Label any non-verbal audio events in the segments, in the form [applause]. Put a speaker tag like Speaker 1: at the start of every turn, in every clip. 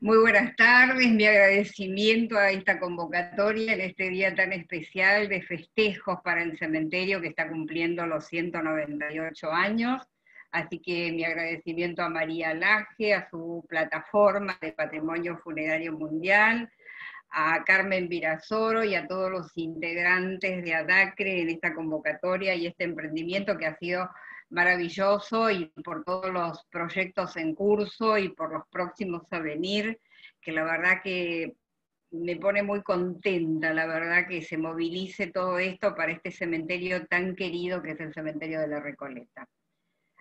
Speaker 1: Muy buenas tardes, mi agradecimiento a esta convocatoria en este día tan especial de festejos para el cementerio que está cumpliendo los 198 años. Así que mi agradecimiento a María Laje, a su plataforma de Patrimonio Funerario Mundial, a Carmen Virasoro y a todos los integrantes de ADACRE en esta convocatoria y este emprendimiento que ha sido maravilloso y por todos los proyectos en curso y por los próximos a venir, que la verdad que me pone muy contenta, la verdad que se movilice todo esto para este cementerio tan querido que es el cementerio de la Recoleta.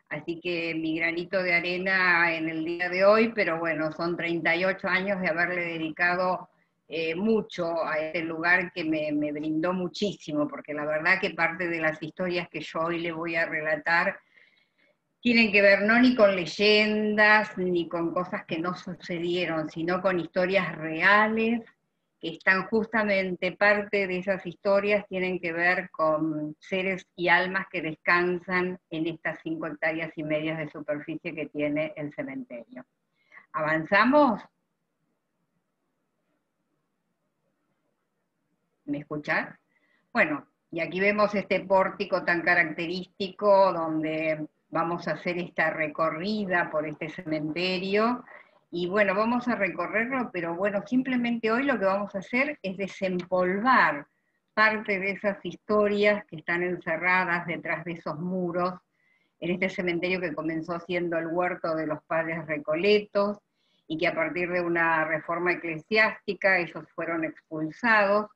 Speaker 1: Así que mi granito de arena en el día de hoy, pero bueno, son 38 años de haberle dedicado eh, mucho a este lugar que me, me, brindó muchísimo, porque la verdad que parte de las historias que yo hoy le voy a relatar tienen que ver no ni con leyendas, ni con cosas que no sucedieron, sino con historias reales, que están justamente, parte de esas historias tienen que ver con seres y almas que descansan en estas cinco hectáreas y medias de superficie que tiene el cementerio. ¿Avanzamos? ¿Me escuchan? Bueno, y aquí vemos este pórtico tan característico donde vamos a hacer esta recorrida por este cementerio. Y bueno, vamos a recorrerlo, pero bueno, simplemente hoy lo que vamos a hacer es desempolvar parte de esas historias que están encerradas detrás de esos muros en este cementerio que comenzó siendo el huerto de los padres recoletos y que a partir de una reforma eclesiástica ellos fueron expulsados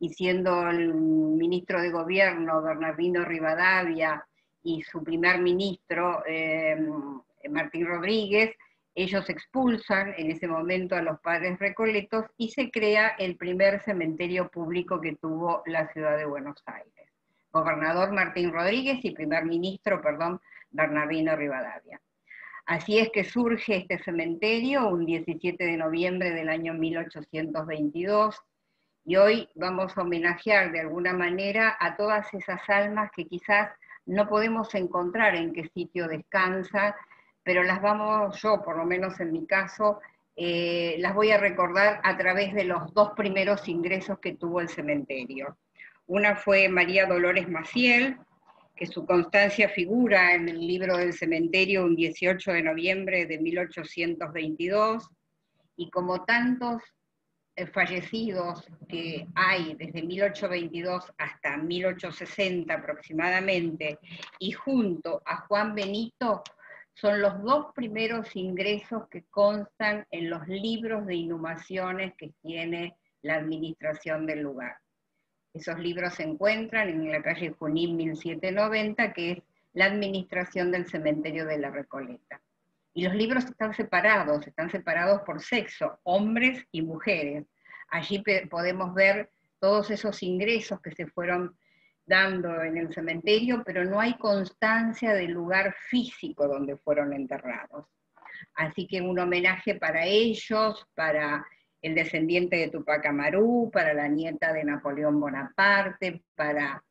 Speaker 1: y siendo el ministro de gobierno Bernardino Rivadavia y su primer ministro eh, Martín Rodríguez, ellos expulsan en ese momento a los padres recoletos y se crea el primer cementerio público que tuvo la ciudad de Buenos Aires. Gobernador Martín Rodríguez y primer ministro, perdón, Bernardino Rivadavia. Así es que surge este cementerio un 17 de noviembre del año 1822 y hoy vamos a homenajear de alguna manera a todas esas almas que quizás no podemos encontrar en qué sitio descansa, pero las vamos, yo por lo menos en mi caso, eh, las voy a recordar a través de los dos primeros ingresos que tuvo el cementerio. Una fue María Dolores Maciel, que su constancia figura en el libro del cementerio un 18 de noviembre de 1822, y como tantos fallecidos que hay desde 1822 hasta 1860 aproximadamente, y junto a Juan Benito, son los dos primeros ingresos que constan en los libros de inhumaciones que tiene la administración del lugar. Esos libros se encuentran en la calle Junín 1790, que es la administración del cementerio de la Recoleta. Y los libros están separados, están separados por sexo, hombres y mujeres. Allí podemos ver todos esos ingresos que se fueron dando en el cementerio, pero no hay constancia del lugar físico donde fueron enterrados. Así que un homenaje para ellos, para el descendiente de Tupac Amaru, para la nieta de Napoleón Bonaparte, para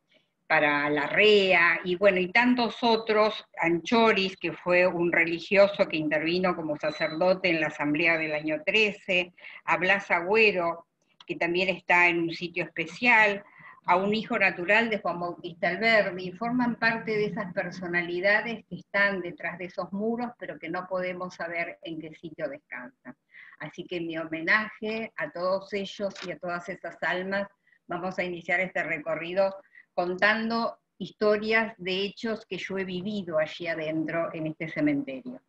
Speaker 1: para la REA, y bueno, y tantos otros, Anchoris, que fue un religioso que intervino como sacerdote en la asamblea del año 13, a Blas Agüero, que también está en un sitio especial, a un hijo natural de Juan Bautista Alberdi, forman parte de esas personalidades que están detrás de esos muros, pero que no podemos saber en qué sitio descansan. Así que mi homenaje a todos ellos y a todas esas almas, vamos a iniciar este recorrido contando historias de hechos que yo he vivido allí adentro en este cementerio.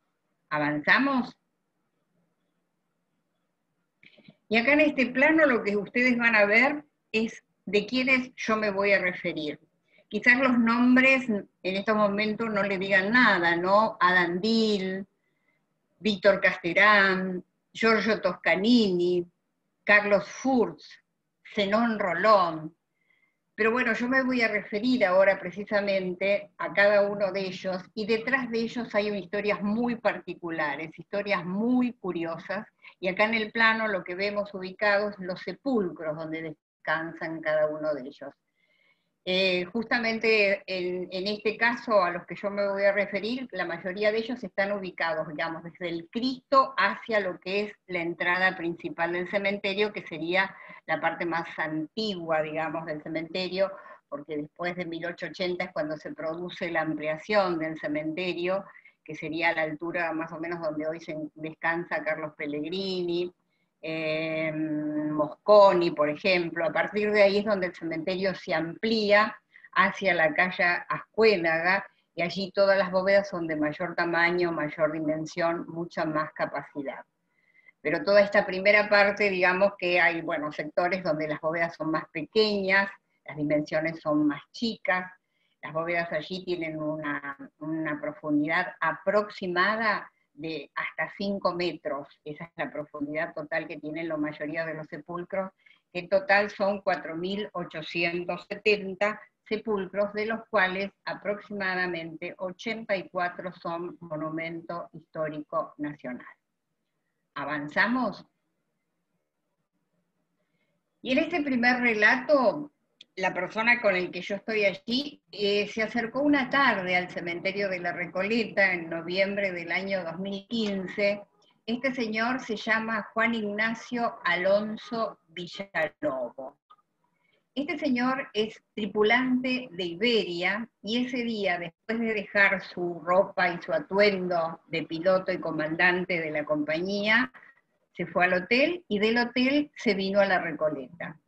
Speaker 1: ¿Avanzamos? Y acá en este plano lo que ustedes van a ver es de quiénes yo me voy a referir. Quizás los nombres en estos momentos no le digan nada, ¿no? Adam Dill, Víctor Casterán, Giorgio Toscanini, Carlos Furz, Zenón Rolón, pero bueno, yo me voy a referir ahora precisamente a cada uno de ellos y detrás de ellos hay historias muy particulares, historias muy curiosas. Y acá en el plano lo que vemos ubicados los sepulcros donde descansan cada uno de ellos. Eh, justamente en, este caso a los que yo me voy a referir, la mayoría de ellos están ubicados, digamos, desde el Cristo hacia lo que es la entrada principal del cementerio, que sería la parte más antigua, digamos, del cementerio, porque después de 1880 es cuando se produce la ampliación del cementerio, que sería a la altura más o menos donde hoy se descansa Carlos Pellegrini, Mosconi, por ejemplo. A partir de ahí es donde el cementerio se amplía hacia la calle Ascuénaga y allí todas las bóvedas son de mayor tamaño, mayor dimensión, mucha más capacidad. Pero toda esta primera parte, digamos que hay, bueno, sectores donde las bóvedas son más pequeñas, las dimensiones son más chicas, las bóvedas allí tienen una, una profundidad aproximada de hasta 5 metros, esa es la profundidad total que tienen la mayoría de los sepulcros, que en total son 4.870 sepulcros, de los cuales aproximadamente 84 son monumento histórico nacional. ¿Avanzamos? Y en este primer relato la persona con el que yo estoy allí eh, se acercó una tarde al cementerio de la Recoleta en noviembre del año 2015. Este señor se llama Juan Ignacio Alonso Villalobo. Este señor es tripulante de Iberia y ese día, después de dejar su ropa y su atuendo de piloto y comandante de la compañía, se fue al hotel y del hotel se vino a la Recoleta.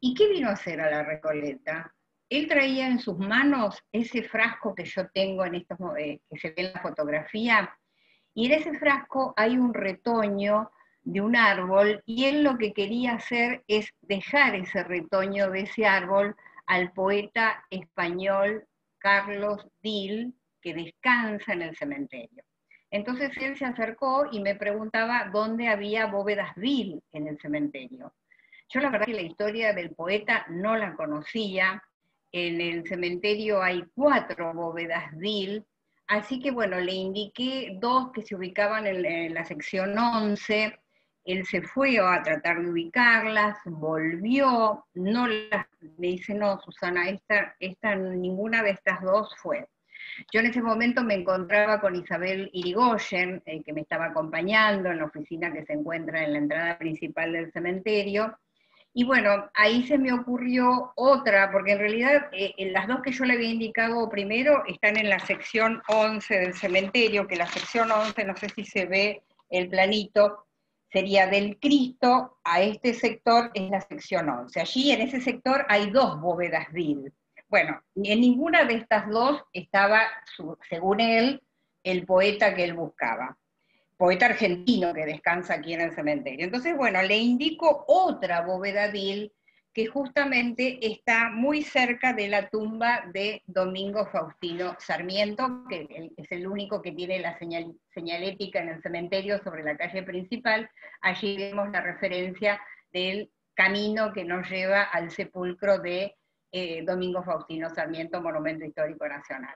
Speaker 1: ¿Y qué vino a hacer a la Recoleta? Él traía en sus manos ese frasco que yo tengo en estos, eh, que se ve en la fotografía, y en ese frasco hay un retoño de un árbol, y él lo que quería hacer es dejar ese retoño de ese árbol al poeta español Carlos Dill, que descansa en el cementerio. Entonces él se acercó y me preguntaba dónde había bóvedas Dill en el cementerio. Yo la verdad que la historia del poeta no la conocía. En el cementerio hay cuatro bóvedas DIL, así que bueno, le indiqué dos que se ubicaban en, la sección 11. Él se fue a tratar de ubicarlas, volvió, no las, me dice, no, Susana, esta, esta, ninguna de estas dos fue. Yo en ese momento me encontraba con Isabel Irigoyen, eh, que me estaba acompañando en la oficina que se encuentra en la entrada principal del cementerio, y bueno, ahí se me ocurrió otra, porque en realidad eh, las dos que yo le había indicado primero están en la sección 11 del cementerio, que la sección 11, no sé si se ve el planito, sería del Cristo a este sector es la sección 11. Allí en ese sector hay dos bóvedas vil. Bueno, en ninguna de estas dos estaba, según él, el poeta que él buscaba poeta argentino que descansa aquí en el cementerio. Entonces, bueno, le indico otra bóveda DIL que justamente está muy cerca de la tumba de Domingo Faustino Sarmiento, que es el único que tiene la señalética en el cementerio sobre la calle principal. Allí vemos la referencia del camino que nos lleva al sepulcro de eh, Domingo Faustino Sarmiento, Monumento Histórico Nacional.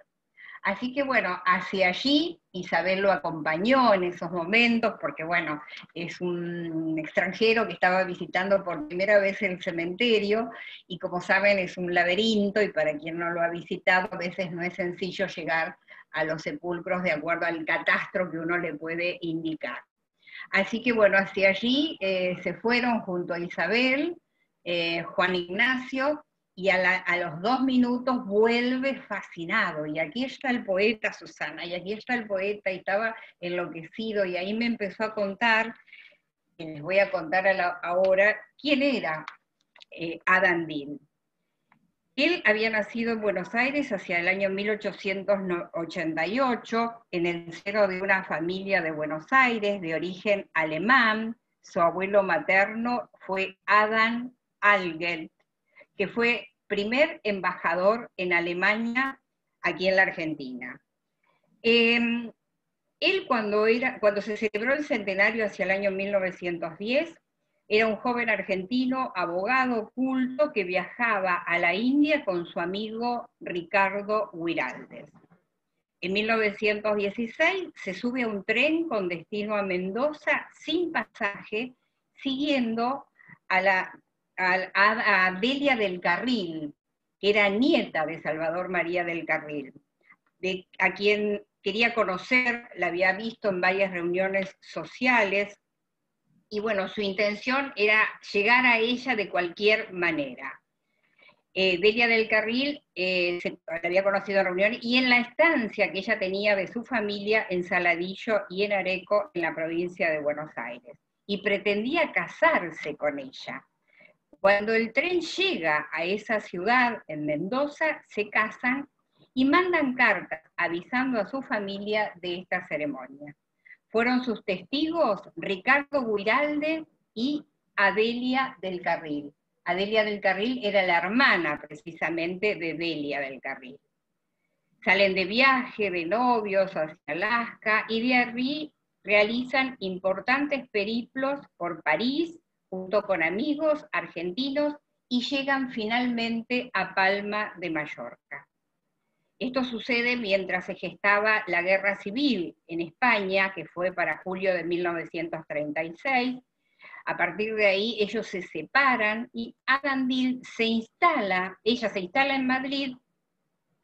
Speaker 1: Así que bueno, hacia allí Isabel lo acompañó en esos momentos, porque bueno, es un extranjero que estaba visitando por primera vez el cementerio, y como saben es un laberinto, y para quien no lo ha visitado, a veces no es sencillo llegar a los sepulcros de acuerdo al catastro que uno le puede indicar. Así que bueno, hacia allí eh, se fueron junto a Isabel, eh, Juan Ignacio, y a, los dos minutos vuelve fascinado. Y aquí está el poeta, Susana, y aquí está el poeta, y estaba enloquecido, y ahí me empezó a contar, y les voy a contar ahora, quién era eh, Adam Dean. Él había nacido en Buenos Aires hacia el año 1888, en el seno de una familia de Buenos Aires de origen alemán. Su abuelo materno fue Adam Algel, que fue primer embajador en Alemania aquí en la Argentina. Em, él cuando, era, cuando se celebró el centenario hacia el año 1910, era un joven argentino, abogado, culto, que viajaba a la India con su amigo Ricardo Huiraldes. En 1916 se sube a un tren con destino a Mendoza sin pasaje, siguiendo a la a, Delia del Carril, que era nieta de Salvador María del Carril, a quien quería conocer, la había visto en varias reuniones sociales, y bueno, su intención era llegar a ella de cualquier manera. Eh, Delia del Carril eh, se la había conocido en reunión y en la estancia que ella tenía de su familia en Saladillo y en Areco, en la provincia de Buenos Aires, y pretendía casarse con ella. Cuando el tren llega a esa ciudad, en Mendoza, se casan y mandan cartas avisando a su familia de esta ceremonia. Fueron sus testigos Ricardo Guiralde y Adelia del Carril. Adelia del Carril era la hermana precisamente de Delia del Carril. Salen de viaje, de novios hacia Alaska y de allí realizan importantes periplos por París junto con amigos argentinos y llegan finalmente a Palma de Mallorca. Esto sucede mientras se gestaba la guerra civil en España, que fue para julio de 1936, a partir de ahí ellos se separan y Adam se instala, ella se instala en Madrid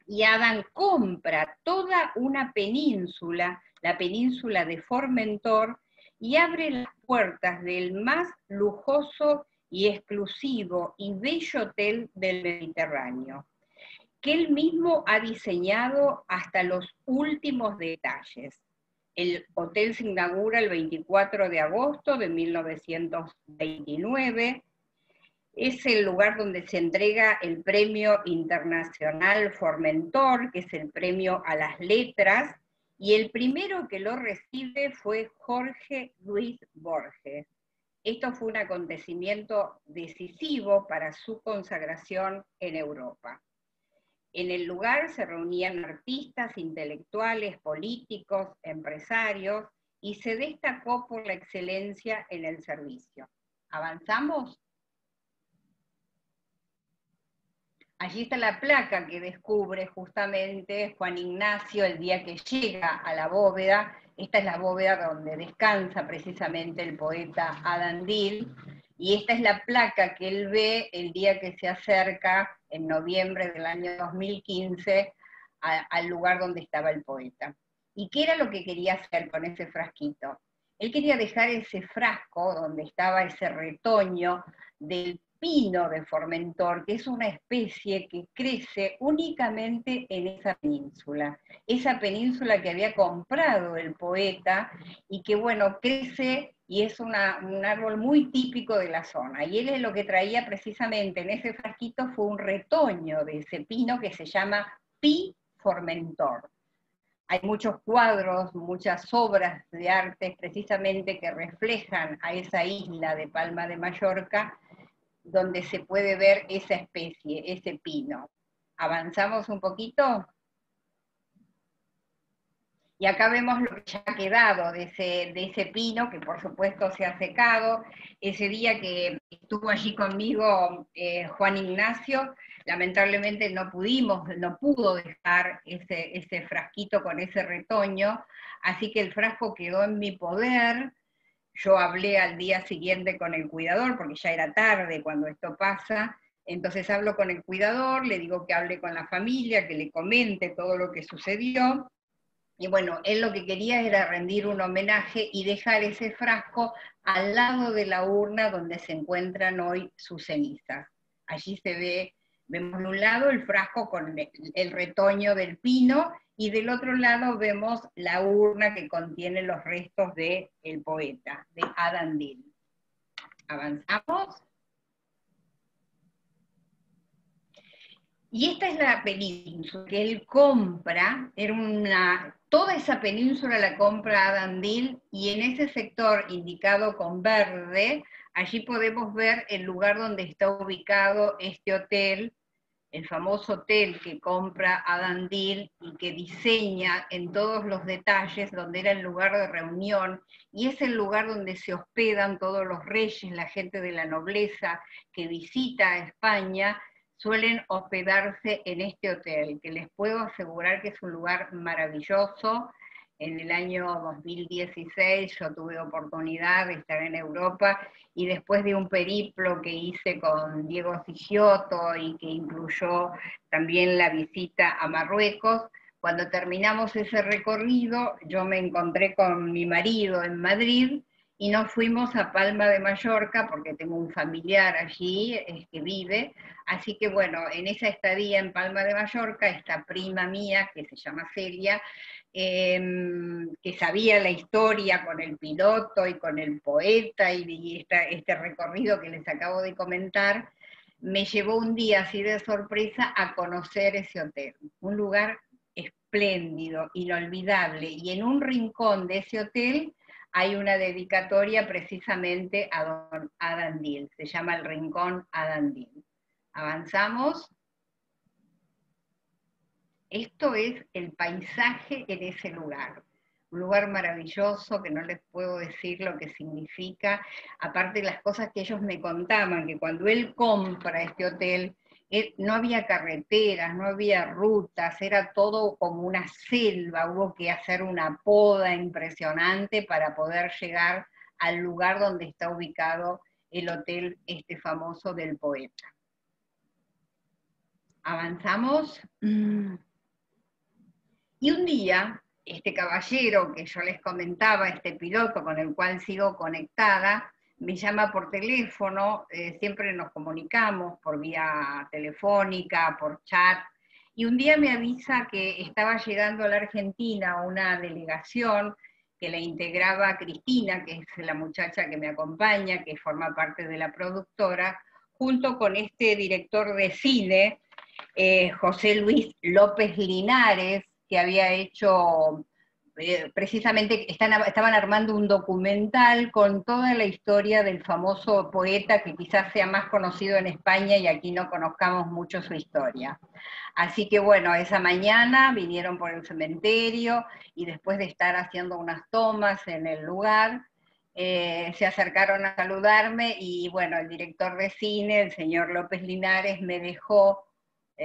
Speaker 1: y Adam compra toda una península, la península de Formentor, y abre las puertas del más lujoso y exclusivo y bello hotel del Mediterráneo, que él mismo ha diseñado hasta los últimos detalles. El hotel se inaugura el 24 de agosto de 1929. Es el lugar donde se entrega el Premio Internacional Formentor, que es el premio a las letras, y el primero que lo recibe fue Jorge Luis Borges. Esto fue un acontecimiento decisivo para su consagración en Europa. En el lugar se reunían artistas, intelectuales, políticos, empresarios, y se destacó por la excelencia en el servicio. ¿Avanzamos? Allí está la placa que descubre justamente Juan Ignacio el día que llega a la bóveda. Esta es la bóveda donde descansa precisamente el poeta Adam y esta es la placa que él ve el día que se acerca en noviembre del año 2015 al lugar donde estaba el poeta. ¿Y qué era lo que quería hacer con ese frasquito? Él quería dejar ese frasco donde estaba ese retoño del pino de Formentor, que es una especie que crece únicamente en esa península. Esa península que había comprado el poeta y que, bueno, crece y es un árbol muy típico de la zona. Y él es lo que traía precisamente en ese frasquito fue un retoño de ese pino que se llama Pi Formentor. Hay muchos cuadros, muchas obras de arte precisamente que reflejan a esa isla de Palma de Mallorca, donde se puede ver esa especie, ese pino. ¿Avanzamos un poquito? Y acá vemos lo que ya ha quedado de ese, de ese pino, que por supuesto se ha secado. Ese día que estuvo allí conmigo eh, Juan Ignacio, lamentablemente no pudimos, no pudo dejar ese, ese frasquito con ese retoño, así que el frasco quedó en mi poder. Yo hablé al día siguiente con el cuidador, porque ya era tarde cuando esto pasa, entonces hablo con el cuidador, le digo que hable con la familia, que le comente todo lo que sucedió, y bueno, él lo que quería era rendir un homenaje y dejar ese frasco al lado de la urna donde se encuentran hoy sus cenizas. Allí se ve, vemos de un lado el frasco con el retoño del pino y del otro lado vemos la urna que contiene los restos del el poeta, de Adam Dill. ¿Avanzamos? Y esta es la península que él compra, era una, toda esa península la compra Adam Dill y en ese sector indicado con verde, allí podemos ver el lugar donde está ubicado este hotel, el famoso hotel que compra Adam Dill y que diseña en todos los detalles donde era el lugar de reunión y es el lugar donde se hospedan todos los reyes, la gente de la nobleza que visita España suelen hospedarse en este hotel, que les puedo asegurar que es un lugar maravilloso, en el año 2016 yo tuve oportunidad de estar en Europa y después de un periplo que hice con Diego Sigioto y que incluyó también la visita a Marruecos, cuando terminamos ese recorrido yo me encontré con mi marido en Madrid y nos fuimos a Palma de Mallorca porque tengo un familiar allí que vive, así que bueno, en esa estadía en Palma de Mallorca, esta prima mía que se llama Celia, em, que sabía la historia con el piloto y con el poeta y, este recorrido que les acabo de comentar, me llevó un día así de sorpresa a conocer ese hotel, un lugar espléndido, inolvidable, y en un rincón de ese hotel hay una dedicatoria precisamente a don Adandil, se llama el Rincón Adandil. Avanzamos. Esto es el paisaje en ese lugar. Un lugar maravilloso que no les puedo decir lo que significa, aparte de las cosas que ellos me contaban, que cuando él compra este hotel, no había carreteras, no había rutas, era todo como una selva, hubo que hacer una poda impresionante para poder llegar al lugar donde está ubicado el hotel este famoso del poeta. Avanzamos. Y un día, este caballero que yo les comentaba, este piloto con el cual sigo conectada, me llama por teléfono, eh, siempre nos comunicamos por vía telefónica, por chat, y un día me avisa que estaba llegando a la Argentina una delegación que la integraba Cristina, que es la muchacha que me acompaña, que forma parte de la productora, junto con este director de cine, eh, José Luis López Linares, que había hecho eh, precisamente estaban armando un documental con toda la historia del famoso poeta que quizás sea más conocido en España y aquí no conozcamos mucho su historia. Así que bueno, esa mañana vinieron por el cementerio y después de estar haciendo unas tomas en el lugar, eh, se acercaron a saludarme y bueno, el director de cine, el señor López Linares, me dejó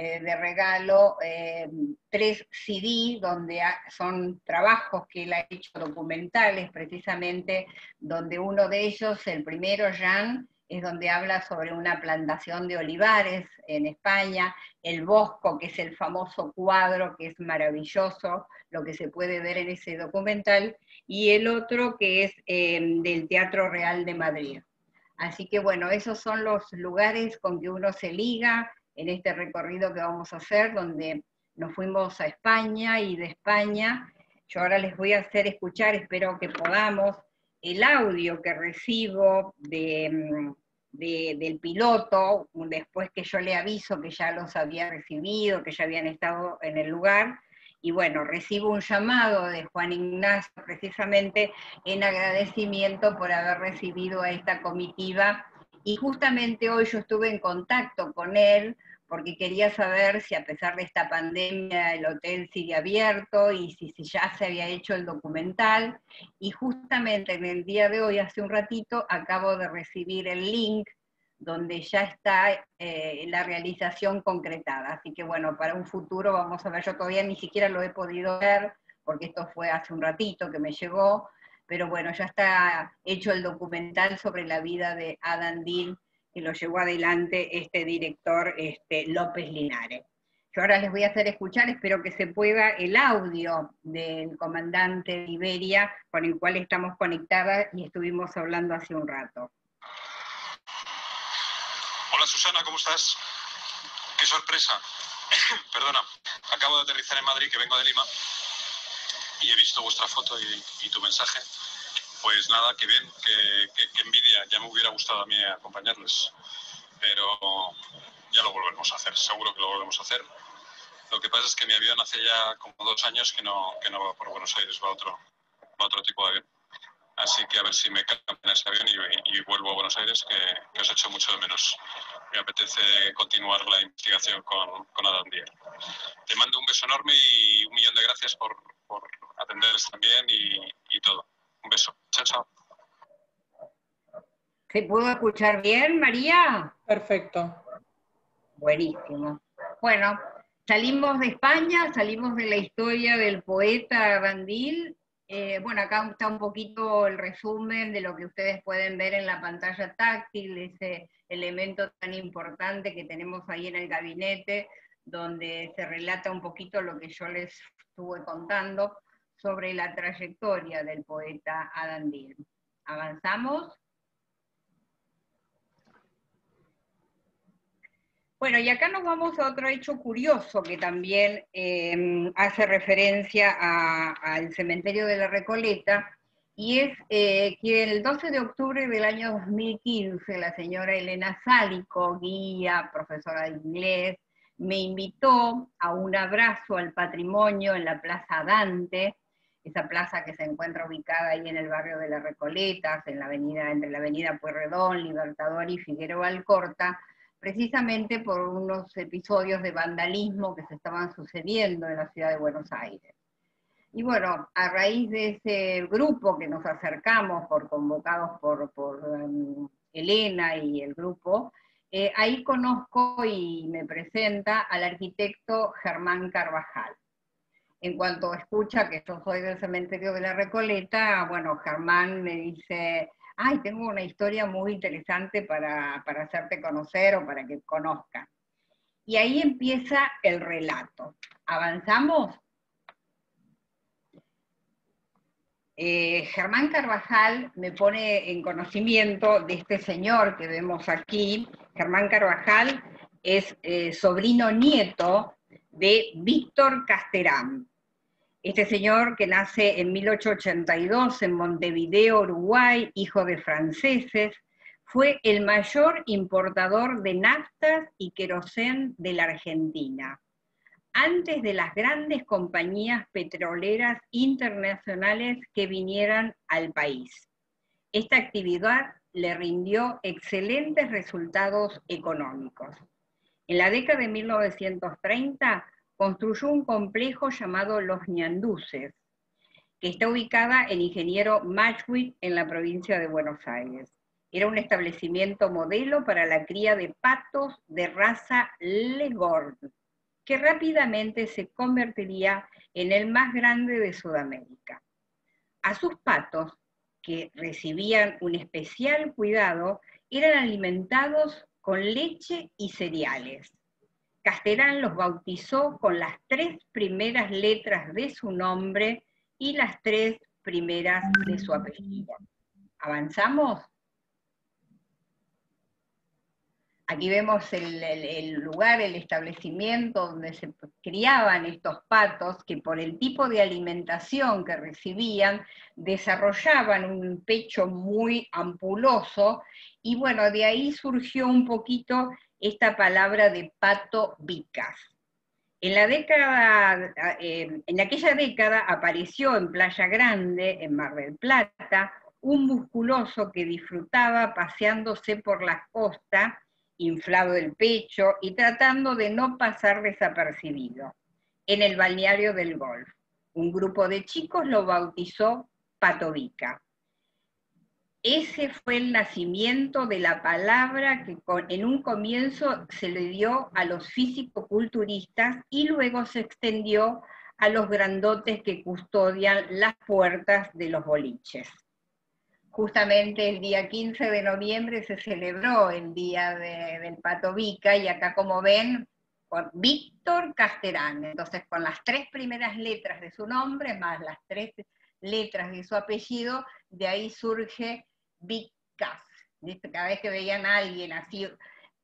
Speaker 1: eh, de regalo eh, tres CD donde son trabajos que él ha hecho documentales precisamente, donde uno de ellos, el primero, Jean, es donde habla sobre una plantación de olivares en España, el Bosco, que es el famoso cuadro, que es maravilloso, lo que se puede ver en ese documental, y el otro que es eh, del Teatro Real de Madrid. Así que bueno, esos son los lugares con que uno se liga, en este recorrido que vamos a hacer, donde nos fuimos a España y de España, yo ahora les voy a hacer escuchar, espero que podamos, el audio que recibo mm, del piloto, después que yo le aviso que ya los había recibido, que ya habían estado en el lugar, y bueno, recibo un llamado de Juan Ignacio precisamente en agradecimiento por haber recibido a esta comitiva, y justamente hoy yo estuve en contacto con él porque quería saber si a pesar de esta pandemia el hotel sigue abierto y si, ya se había hecho el documental. Y justamente en el día de hoy, hace un ratito, acabo de recibir el link donde ya está eh, la realización concretada. Así que bueno, para un futuro vamos a ver, yo todavía ni siquiera lo he podido ver, porque esto fue hace un ratito que me llegó, pero bueno, ya está hecho el documental sobre la vida de Adam Dean que lo llevó adelante este director este, López Linares. Yo ahora les voy a hacer escuchar, espero que se pueda, el audio del comandante de Iberia con el cual estamos conectadas y estuvimos hablando hace un rato.
Speaker 2: Hola Susana, ¿cómo estás? Qué sorpresa. [coughs] Perdona, acabo de aterrizar en Madrid, que vengo de Lima, y he visto vuestra foto y tu mensaje pues nada, que bien, que, envidia. Ya me hubiera gustado a mí acompañarles. Pero ya lo volveremos a hacer, seguro que lo volvemos a hacer. Lo que pasa es que mi avión hace ya como dos años que no, que no va por Buenos Aires, va otro, va otro tipo de avión. Así que a ver si me cambian ese avión y, vuelvo a Buenos Aires, que, os echo mucho de menos. Me apetece continuar la investigación con, con Adam Díaz. Te mando un beso enorme y un millón de gracias por, por atenderles también y todo. Un beso. Chao, chao.
Speaker 1: ¿Se pudo escuchar bien, María?
Speaker 3: Perfecto.
Speaker 1: Buenísimo. Bueno, salimos de España, salimos de la historia del poeta Bandil Eh, bueno, acá está un poquito el resumen de lo que ustedes pueden ver en la pantalla táctil, ese elemento tan importante que tenemos ahí en el gabinete, donde se relata un poquito lo que yo les estuve contando sobre la trayectoria del poeta Adam Dean. ¿Avanzamos? Bueno, y acá nos vamos a otro hecho curioso que también em, hace referencia al cementerio de la Recoleta, y es eh, que el 12 de octubre del año 2015 la señora Elena Sálico, guía, profesora de inglés, me invitó a un abrazo al patrimonio en la Plaza Dante, esa plaza que se encuentra ubicada ahí en el barrio de las Recoletas, en la avenida, entre la avenida Pueyrredón, Libertador y Figueroa Alcorta, precisamente por unos episodios de vandalismo que se estaban sucediendo en la ciudad de Buenos Aires. Y bueno, a raíz de ese grupo que nos acercamos, por convocados por, um, Elena y el grupo, eh, ahí conozco y me presenta al arquitecto Germán Carvajal. En cuanto escucha que yo soy del cementerio de la Recoleta, bueno, Germán me dice, ay, tengo una historia muy interesante para, hacerte conocer o para que conozcan. Y ahí empieza el relato. ¿Avanzamos? Eh, Germán Carvajal me pone en conocimiento de este señor que vemos aquí. Germán Carvajal es eh, sobrino nieto de Víctor Casterán. Este señor que nace en 1882 en Montevideo, Uruguay, hijo de franceses, fue el mayor importador de naftas y querosén de la Argentina, antes de las grandes compañías petroleras internacionales que vinieran al país. Esta actividad le rindió excelentes resultados económicos. En la década de 1930 construyó un complejo llamado Los Ñanduces, que está ubicada en Ingeniero Matchwick en la provincia de Buenos Aires. Era un establecimiento modelo para la cría de patos de raza Leghorn, que rápidamente se convertiría en el más grande de Sudamérica. A sus patos, que recibían un especial cuidado, eran alimentados con leche y cereales. Casterán los bautizó con las tres primeras letras de su nombre y las tres primeras de su apellido. ¿Avanzamos? Aquí vemos el, lugar, el establecimiento donde se criaban estos patos que por el tipo de alimentación que recibían desarrollaban un pecho muy ampuloso y bueno, de ahí surgió un poquito esta palabra de pato vicas. En, la década, eh, en aquella década apareció en Playa Grande, en Mar del Plata, un musculoso que disfrutaba paseándose por la costa, inflado el pecho y tratando de no pasar desapercibido, en el balneario del golf. Un grupo de chicos lo bautizó Patovica. Ese fue el nacimiento de la palabra que en un comienzo se le dio a los físico-culturistas y luego se extendió a los grandotes que custodian las puertas de los boliches. Justamente el día 15 de noviembre se celebró el Día del Pato Vica y acá como ven, por Víctor Casterán, entonces con las tres primeras letras de su nombre más las tres letras de su apellido, de ahí surge Big Cada vez que veían a alguien así,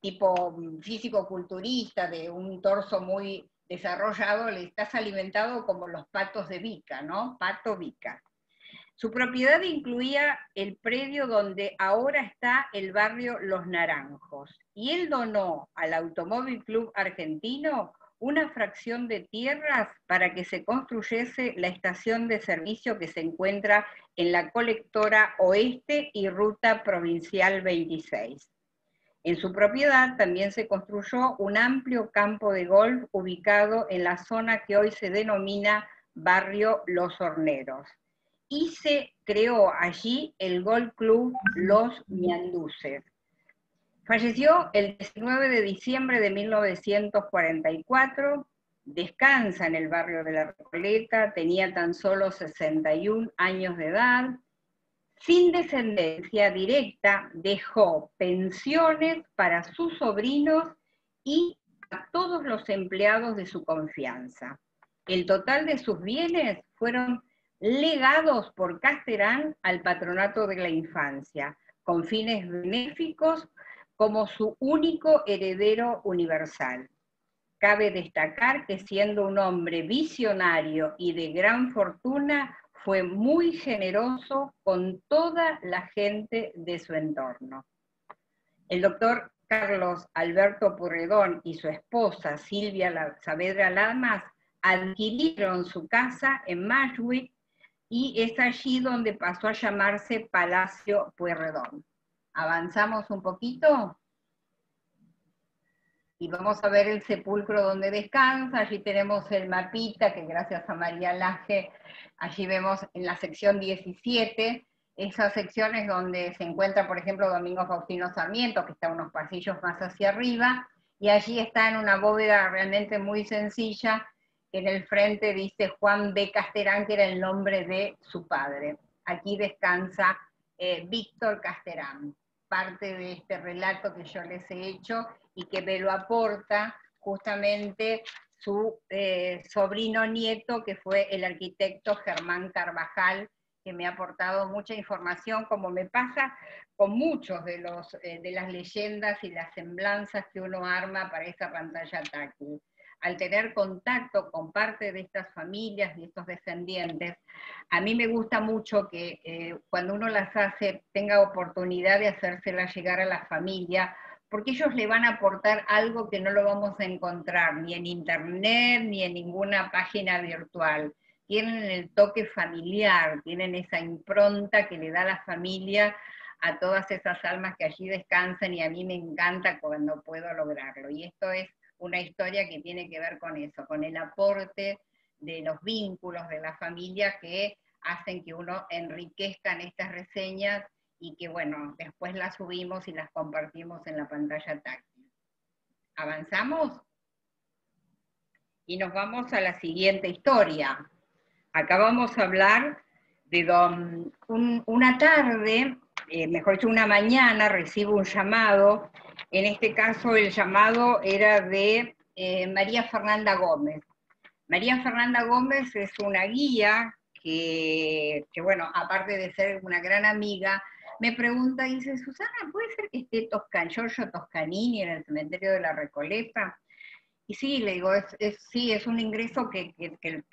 Speaker 1: tipo físico-culturista, de un torso muy desarrollado, le estás alimentado como los patos de Vica, ¿no? Pato Vica. Su propiedad incluía el predio donde ahora está el barrio Los Naranjos, y él donó al Automóvil Club Argentino una fracción de tierras para que se construyese la estación de servicio que se encuentra en la colectora oeste y ruta provincial 26. En su propiedad también se construyó un amplio campo de golf ubicado en la zona que hoy se denomina Barrio Los Horneros. Y se creó allí el Golf Club Los Mianduces, Falleció el 19 de diciembre de 1944 descansa en el barrio de La Recoleta, tenía tan solo 61 años de edad, sin descendencia directa, dejó pensiones para sus sobrinos y a todos los empleados de su confianza. El total de sus bienes fueron legados por Casterán al patronato de la infancia, con fines benéficos como su único heredero universal. Cabe destacar que siendo un hombre visionario y de gran fortuna, fue muy generoso con toda la gente de su entorno. El doctor Carlos Alberto Purredón y su esposa Silvia Saavedra Lamas adquirieron su casa en Mashwick y es allí donde pasó a llamarse Palacio Pueyrredón. Avanzamos un poquito y vamos a ver el sepulcro donde descansa. Allí tenemos el mapita que gracias a María Laje, allí vemos en la sección 17, esas secciones donde se encuentra, por ejemplo, Domingo Faustino Sarmiento, que está unos pasillos más hacia arriba, y allí está en una bóveda realmente muy sencilla, que en el frente dice Juan B. Casterán, que era el nombre de su padre. Aquí descansa eh, Víctor Casterán, parte de este relato que yo les he hecho y que me lo aporta justamente su eh, sobrino nieto, que fue el arquitecto Germán Carvajal, que me ha aportado mucha información, como me pasa con muchos de, los, eh, de las leyendas y las semblanzas que uno arma para esa pantalla táctil. Al tener contacto con parte de estas familias y estos descendientes, a mí me gusta mucho que eh, cuando uno las hace tenga oportunidad de hacérselas llegar a la familia, porque ellos le van a aportar algo que no lo vamos a encontrar ni en internet ni en ninguna página virtual. Tienen el toque familiar, tienen esa impronta que le da la familia a todas esas almas que allí descansan y a mí me encanta cuando puedo lograrlo. Y esto es una historia que tiene que ver con eso, con el aporte de los vínculos de la familia que hacen que uno enriquezca en estas reseñas y que, bueno, después las subimos y las compartimos en la pantalla táctil. ¿Avanzamos? Y nos vamos a la siguiente historia. Acá vamos a hablar de don, una tarde, eh, mejor dicho, una mañana, recibo un llamado en este caso el llamado era de eh, María Fernanda Gómez. María Fernanda Gómez es una guía que, bueno, aparte de ser una gran amiga, me pregunta, dice, Susana, ¿puede ser que esté Toscan, Giorgio Toscanini en el cementerio de la Recoleta? Y sí, le digo, es, sí, es un ingreso que,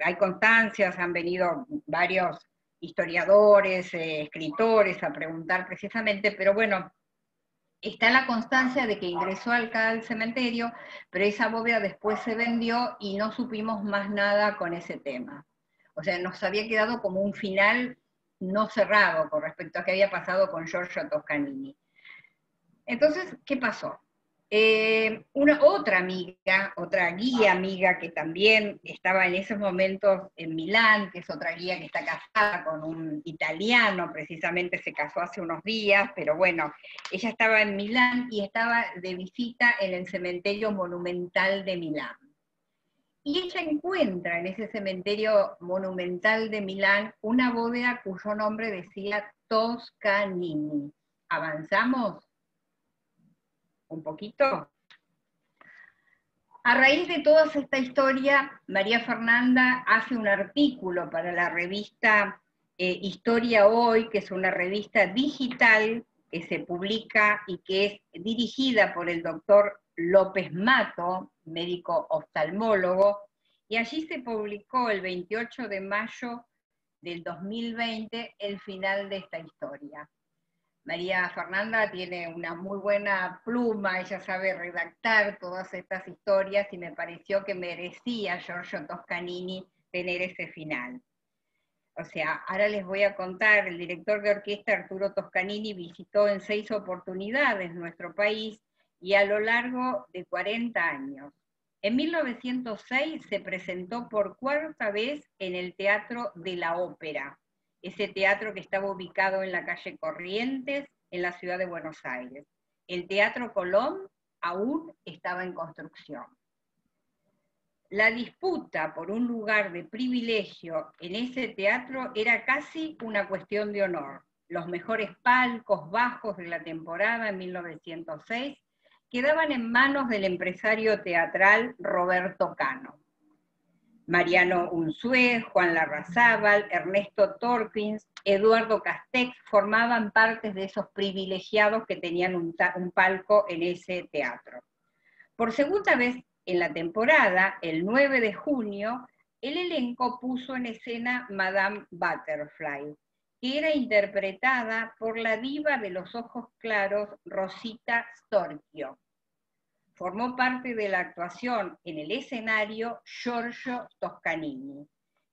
Speaker 1: hay constancias, han venido varios historiadores, eh, escritores a preguntar precisamente, pero bueno, está la constancia de que ingresó acá al cementerio, pero esa bóveda después se vendió y no supimos más nada con ese tema. O sea, nos había quedado como un final no cerrado con respecto a qué había pasado con Giorgio Toscanini. Entonces, ¿qué pasó? Eh, una otra amiga, otra guía amiga que también estaba en esos momentos en Milán, que es otra guía que está casada con un italiano, precisamente se casó hace unos días, pero bueno, ella estaba en Milán y estaba de visita en el cementerio monumental de Milán. Y ella encuentra en ese cementerio monumental de Milán una bóveda cuyo nombre decía Toscanini. ¿Avanzamos? un poquito. A raíz de toda esta historia, María Fernanda hace un artículo para la revista eh, Historia Hoy, que es una revista digital que se publica y que es dirigida por el doctor López Mato, médico oftalmólogo, y allí se publicó el 28 de mayo del 2020 el final de esta historia. María Fernanda tiene una muy buena pluma, ella sabe redactar todas estas historias y me pareció que merecía Giorgio Toscanini tener ese final. O sea, ahora les voy a contar, el director de orquesta Arturo Toscanini visitó en seis oportunidades nuestro país y a lo largo de 40 años. En 1906 se presentó por cuarta vez en el Teatro de la Ópera, ese teatro que estaba ubicado en la calle Corrientes, en la ciudad de Buenos Aires. El Teatro Colón aún estaba en construcción. la disputa por un lugar de privilegio en ese teatro era casi una cuestión de honor. Los mejores palcos bajos de la temporada en 1906 quedaban en manos del empresario teatral Roberto Cano. Mariano Unzué, Juan Larrazábal, Ernesto Torpins, Eduardo Castex formaban parte de esos privilegiados que tenían un, un palco en ese teatro. Por segunda vez en la temporada, el 9 de junio, el elenco puso en escena Madame Butterfly, que era interpretada por la diva de los ojos claros Rosita Storchio. Formó parte de la actuación en el escenario Giorgio Toscanini,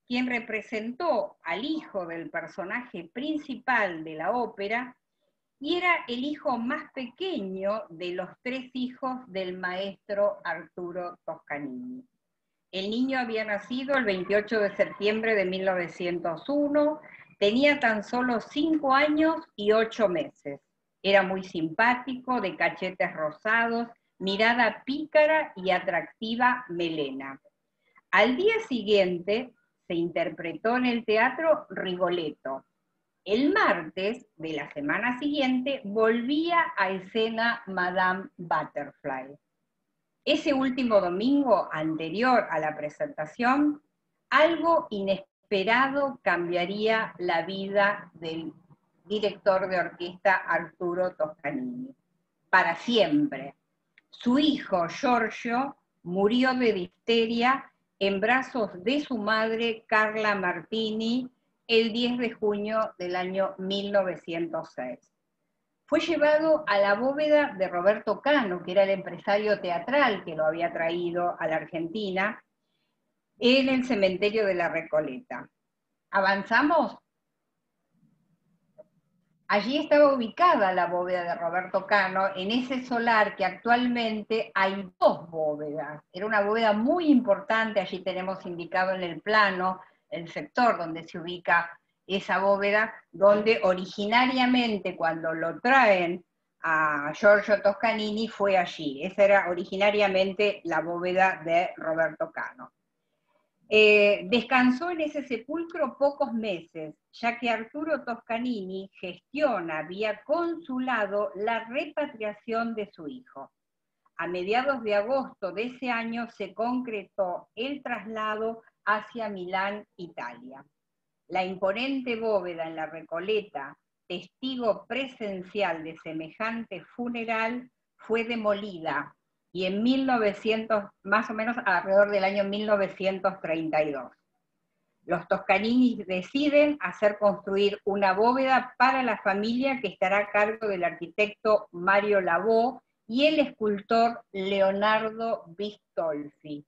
Speaker 1: quien representó al hijo del personaje principal de la ópera y era el hijo más pequeño de los tres hijos del maestro Arturo Toscanini. El niño había nacido el 28 de septiembre de 1901, tenía tan solo cinco años y ocho meses. Era muy simpático, de cachetes rosados, mirada pícara y atractiva melena. Al día siguiente se interpretó en el teatro Rigoletto, el martes de la semana siguiente volvía a escena Madame Butterfly. Ese último domingo anterior a la presentación, algo inesperado cambiaría la vida del director de orquesta Arturo Toscanini. Para siempre. Su hijo Giorgio murió de difteria en brazos de su madre Carla Martini el 10 de junio del año 1906. Fue llevado a la bóveda de Roberto Cano, que era el empresario teatral que lo había traído a la Argentina, en el cementerio de la Recoleta. ¿Avanzamos? Allí estaba ubicada la bóveda de Roberto Cano, en ese solar que actualmente hay dos bóvedas. Era una bóveda muy importante, allí tenemos indicado en el plano el sector donde se ubica esa bóveda, donde originariamente cuando lo traen a Giorgio Toscanini fue allí. Esa era originariamente la bóveda de Roberto Cano. Eh, descansó en ese sepulcro pocos meses, ya que Arturo Toscanini gestiona vía consulado la repatriación de su hijo. A mediados de agosto de ese año se concretó el traslado hacia Milán, Italia. La imponente bóveda en la Recoleta, testigo presencial de semejante funeral, fue demolida y en 1900, más o menos alrededor del año 1932. Los toscanini deciden hacer construir una bóveda para la familia que estará a cargo del arquitecto Mario Lavó y el escultor Leonardo Bistolfi,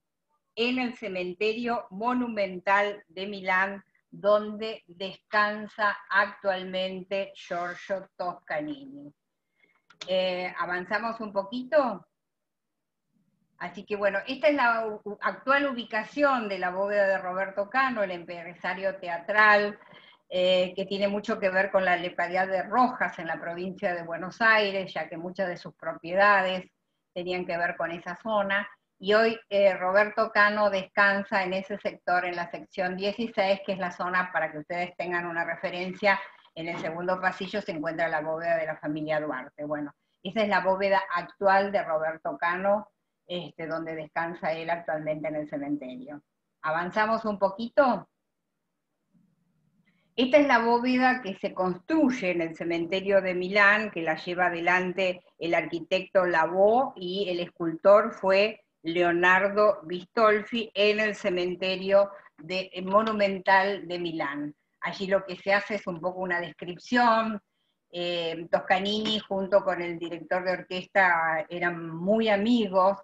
Speaker 1: en el cementerio monumental de Milán, donde descansa actualmente Giorgio Toscanini. Eh, ¿Avanzamos un poquito? Así que bueno, esta es la actual ubicación de la bóveda de Roberto Cano, el empresario teatral, eh, que tiene mucho que ver con la localidad de Rojas en la provincia de Buenos Aires, ya que muchas de sus propiedades tenían que ver con esa zona y hoy eh, Roberto Cano descansa en ese sector, en la sección 16, que es la zona, para que ustedes tengan una referencia, en el segundo pasillo se encuentra la bóveda de la familia Duarte. Bueno, esa es la bóveda actual de Roberto Cano, este, donde descansa él actualmente en el cementerio. ¿Avanzamos un poquito? Esta es la bóveda que se construye en el cementerio de Milán, que la lleva adelante el arquitecto Lavó y el escultor fue Leonardo Bistolfi en el cementerio monumental de Milán. Allí lo que se hace es un poco una descripción. Eh, Toscanini junto con el director de orquesta eran muy amigos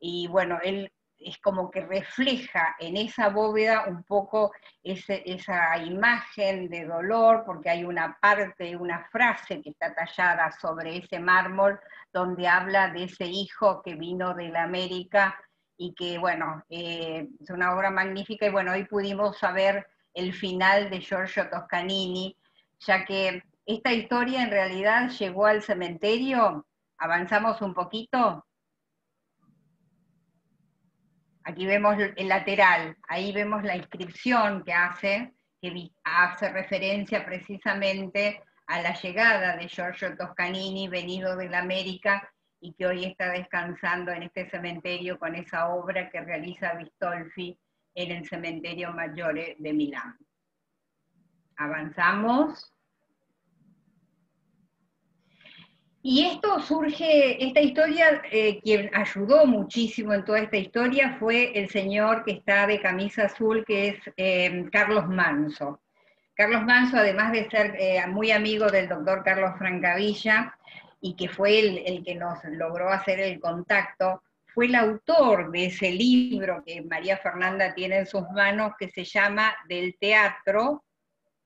Speaker 1: y bueno, él es como que refleja en esa bóveda un poco esa imagen de dolor, porque hay una parte, una frase que está tallada sobre ese mármol, donde habla de ese hijo que vino de la América y que, bueno, eh, es una obra magnífica y bueno, hoy pudimos saber el final de Giorgio Toscanini, ya que esta historia en realidad llegó al cementerio, avanzamos un poquito, Aquí vemos el lateral, ahí vemos la inscripción que hace, que hace referencia precisamente a la llegada de Giorgio Toscanini, venido de la América, y que hoy está descansando en este cementerio con esa obra que realiza Vistolfi en el cementerio Maggiore de Milán. Avanzamos. Y esto surge, esta historia, eh, quien ayudó muchísimo en toda esta historia fue el señor que está de camisa azul, que es eh, Carlos Manso. Carlos Manso, además de ser eh, muy amigo del doctor Carlos Francavilla, y que fue el, el, que nos logró hacer el contacto, fue el autor de ese libro que María Fernanda tiene en sus manos, que se llama Del teatro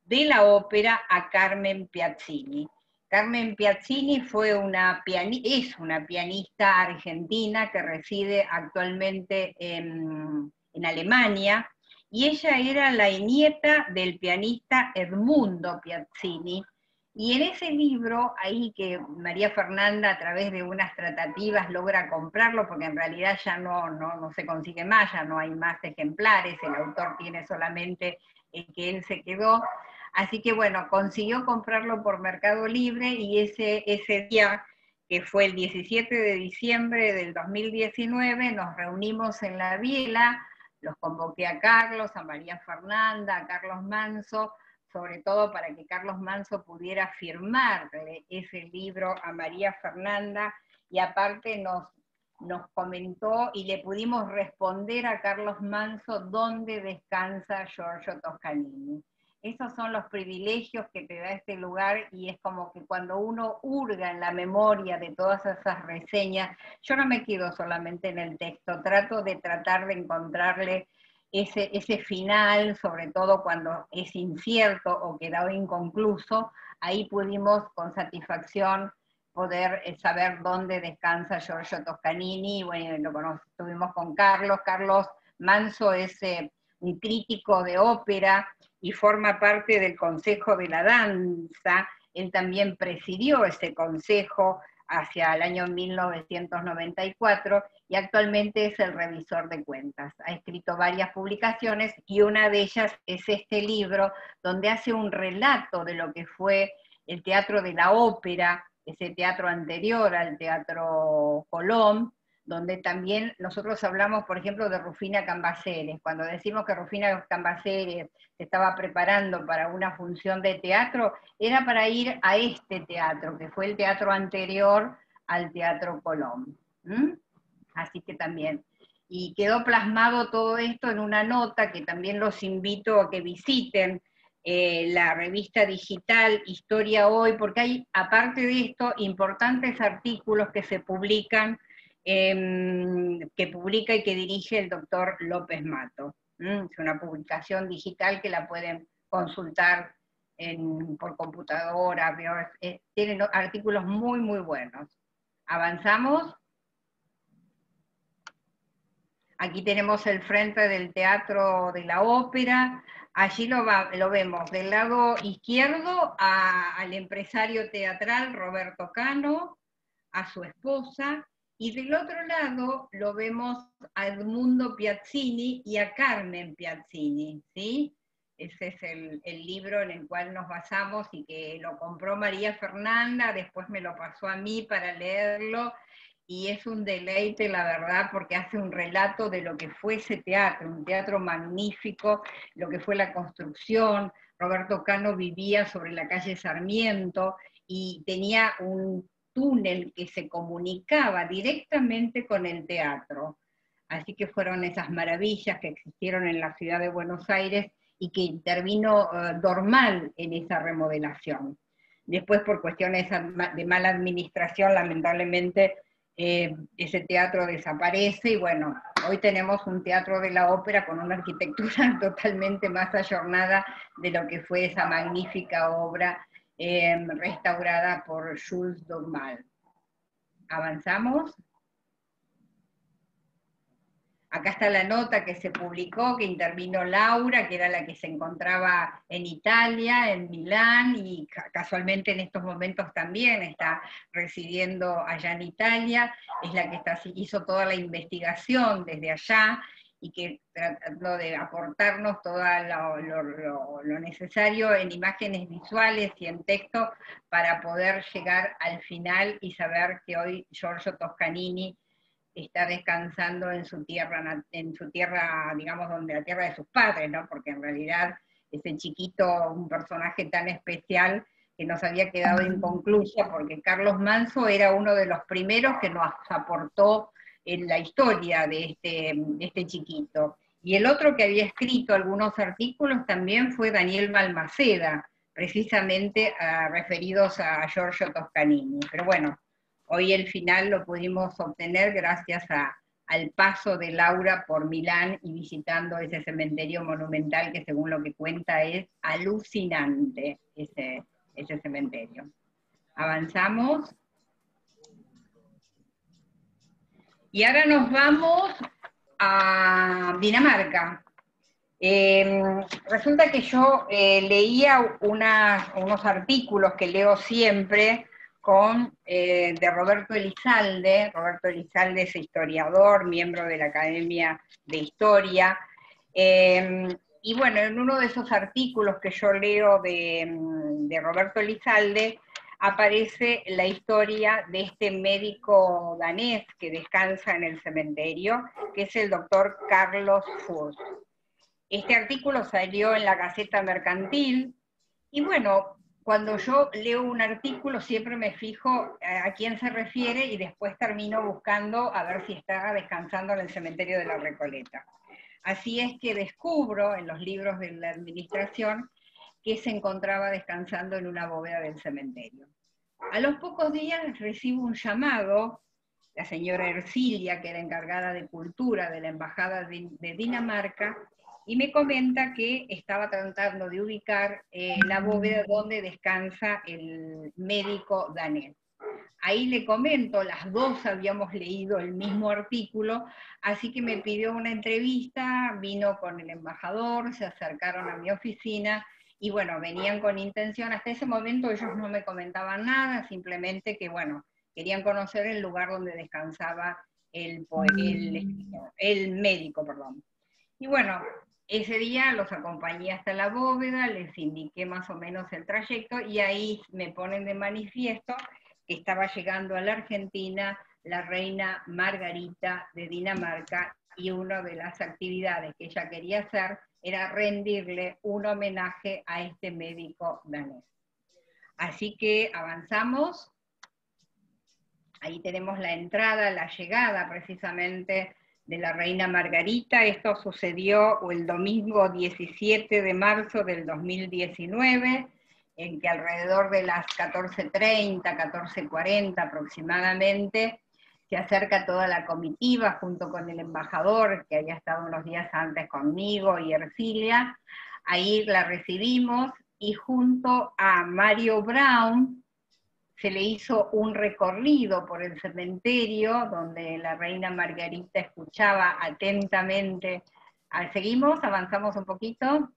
Speaker 1: de la ópera a Carmen Piazzini. Carmen Piazzini fue una es una pianista argentina que reside actualmente en, Alemania y ella era la nieta del pianista Edmundo Piazzini. Y en ese libro, ahí que María Fernanda a través de unas tratativas logra comprarlo, porque en realidad ya no, no, no se consigue más, ya no hay más ejemplares, el autor tiene solamente el que él se quedó, Así que bueno, consiguió comprarlo por Mercado Libre y ese, ese día, que fue el 17 de diciembre del 2019, nos reunimos en la Biela, los convoqué a Carlos, a María Fernanda, a Carlos Manso, sobre todo para que Carlos Manso pudiera firmarle ese libro a María Fernanda y aparte nos, nos comentó y le pudimos responder a Carlos Manso dónde descansa Giorgio Toscanini esos son los privilegios que te da este lugar y es como que cuando uno hurga en la memoria de todas esas reseñas, yo no me quedo solamente en el texto, trato de tratar de encontrarle ese, ese final, sobre todo cuando es incierto o quedado inconcluso, ahí pudimos con satisfacción poder eh, saber dónde descansa Giorgio Toscanini, bueno, lo estuvimos con Carlos, Carlos Manso es eh, un crítico de ópera, y forma parte del Consejo de la Danza. Él también presidió ese consejo hacia el año 1994 y actualmente es el revisor de cuentas. Ha escrito varias publicaciones y una de ellas es este libro donde hace un relato de lo que fue el teatro de la ópera, ese teatro anterior al teatro Colón, donde también nosotros hablamos, por ejemplo, de Rufina Cambaceres. Cuando decimos que Rufina Cambaceres se estaba preparando para una función de teatro, era para ir a este teatro, que fue el teatro anterior al Teatro Colón. Así que también. Y quedó plasmado todo esto en una nota que también los invito a que visiten, eh, la revista digital Historia Hoy, porque hay, aparte de esto, importantes artículos que se publican Em, que publica y que dirige el doctor López Mato. Es una publicación digital que la pueden consultar por computadora, tienen artículos muy, muy buenos. Avanzamos. Aquí tenemos el frente del Teatro de la Ópera. Allí lo vemos del lado izquierdo al empresario teatral Roberto Cano, a su esposa, y del otro lado lo vemos a Edmundo Piazzini y a Carmen Piazzini, ¿sí? Ese es el, libro en el cual nos basamos y que lo compró María Fernanda, después me lo pasó a mí para leerlo, y es un deleite, la verdad, porque hace un relato de lo que fue ese teatro, un teatro magnífico, lo que fue la construcción. Roberto Cano vivía sobre la calle Sarmiento y tenía un túnel que se comunicaba directamente con el teatro. Así que fueron esas maravillas que existieron en la ciudad de Buenos Aires y que intervino uh, Dormal en esa remodelación. Después, por cuestiones de mala administración, lamentablemente, eh, ese teatro desaparece y bueno, hoy tenemos un teatro de la ópera con una arquitectura [laughs] totalmente más ayornada de lo que fue esa magnífica obra Em, restaurada por Jules Dogmal. Avanzamos. Acá está la nota que se publicó, que intervino Laura, que era la que se encontraba en Italia, en Milán, y casualmente en estos momentos también está residiendo allá en Italia, es la que hizo toda la investigación desde allá, y que tratando de aportarnos todo lo, lo, necesario en imágenes visuales y en texto para poder llegar al final y saber que hoy Giorgio Toscanini está descansando en su tierra, en su tierra, digamos, donde la tierra de sus padres, ¿no? Porque en realidad ese chiquito, un personaje tan especial que nos había quedado inconclusa, porque Carlos Manso era uno de los primeros que nos aportó en la historia de este, este chiquito. Y el otro que había escrito algunos artículos también fue Daniel Balmaceda, precisamente ah, referidos a Giorgio Toscanini. Pero bueno, hoy el final lo pudimos obtener gracias al paso de Laura por Milán y visitando ese cementerio monumental que según lo que cuenta es alucinante ese, ese cementerio. Avanzamos. Y ahora nos vamos a Dinamarca. Em, resulta que yo eh, leía unos artículos que leo siempre con, eh, de Roberto Elizalde. Roberto Elizalde es historiador, miembro de la Academia de Historia. Em, y bueno, en uno de esos artículos que yo leo de, de Roberto Elizalde, aparece la historia de este médico danés que descansa en el cementerio, que es el doctor Carlos Furs. Este artículo salió en la Gaceta Mercantil y bueno, cuando yo leo un artículo siempre me fijo a quién se refiere y después termino buscando a ver si está descansando en el cementerio de la Recoleta. Así es que descubro en los libros de la administración que se encontraba descansando en una bóveda del cementerio. A los pocos días recibo un llamado, la señora Ercilia, que era encargada de cultura de la Embajada de, Dinamarca, y me comenta que estaba tratando de ubicar eh, la bóveda donde descansa el médico danés. Ahí le comento, las dos habíamos leído el mismo artículo, así que me pidió una entrevista, vino con el embajador, se acercaron a mi oficina y bueno, venían con intención, hasta ese momento ellos no me comentaban nada, simplemente que bueno, querían conocer el lugar donde descansaba el, el, el médico, perdón. Y bueno, ese día los acompañé hasta la bóveda, les indiqué más o menos el trayecto y ahí me ponen de manifiesto que estaba llegando a la Argentina la reina Margarita de Dinamarca y una de las actividades que ella quería hacer era rendirle un homenaje a este médico danés. Así que avanzamos. Ahí tenemos la entrada, la llegada precisamente de la reina Margarita. Esto sucedió el domingo 17 de marzo del 2019, en que alrededor de las 14.30, 14.40 aproximadamente, se acerca toda la comitiva junto con el embajador que había estado unos días antes conmigo y Ercilia. Ahí la recibimos y junto a Mario Brown se le hizo un recorrido por el cementerio donde la reina Margarita escuchaba atentamente. Ah, seguimos, avanzamos un poquito.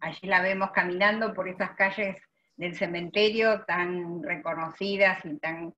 Speaker 1: Allí la vemos caminando por esas calles del cementerio tan reconocidas y tan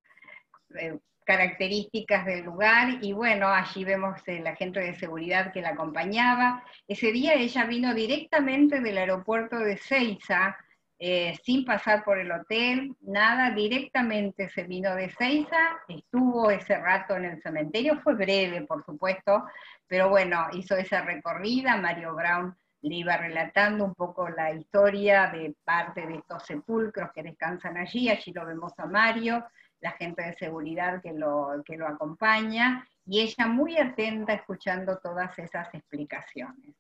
Speaker 1: eh, características del lugar y bueno, allí vemos el agente de seguridad que la acompañaba. Ese día ella vino directamente del aeropuerto de Ceiza, eh, sin pasar por el hotel, nada, directamente se vino de Ceiza, estuvo ese rato en el cementerio, fue breve por supuesto, pero bueno, hizo esa recorrida, Mario Brown le iba relatando un poco la historia de parte de estos sepulcros que descansan allí, allí lo vemos a Mario, la gente de seguridad que lo, que lo acompaña, y ella muy atenta escuchando todas esas explicaciones.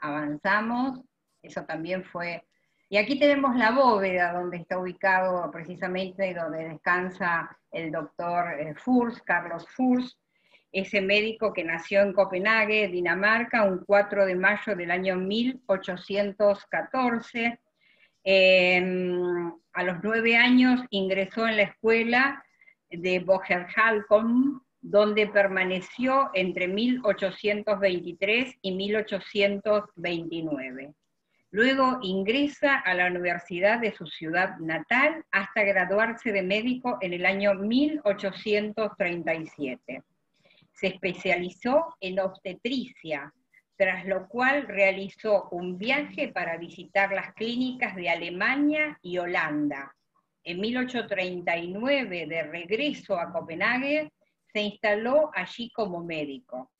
Speaker 1: Avanzamos, eso también fue... Y aquí tenemos la bóveda donde está ubicado precisamente donde descansa el doctor eh, Furs, Carlos Furs, ese médico que nació en Copenhague, Dinamarca, un 4 de mayo del año 1814, a los nueve años ingresó en la escuela de Bogerhalcom, donde permaneció entre 1823 y 1829. Luego ingresa a la universidad de su ciudad natal hasta graduarse de médico en el año 1837. se especializó en obstetricia, tras lo cual realizó un viaje para visitar las clínicas de Alemania y Holanda. En 1839, de regreso a Copenhague, se instaló allí como médico.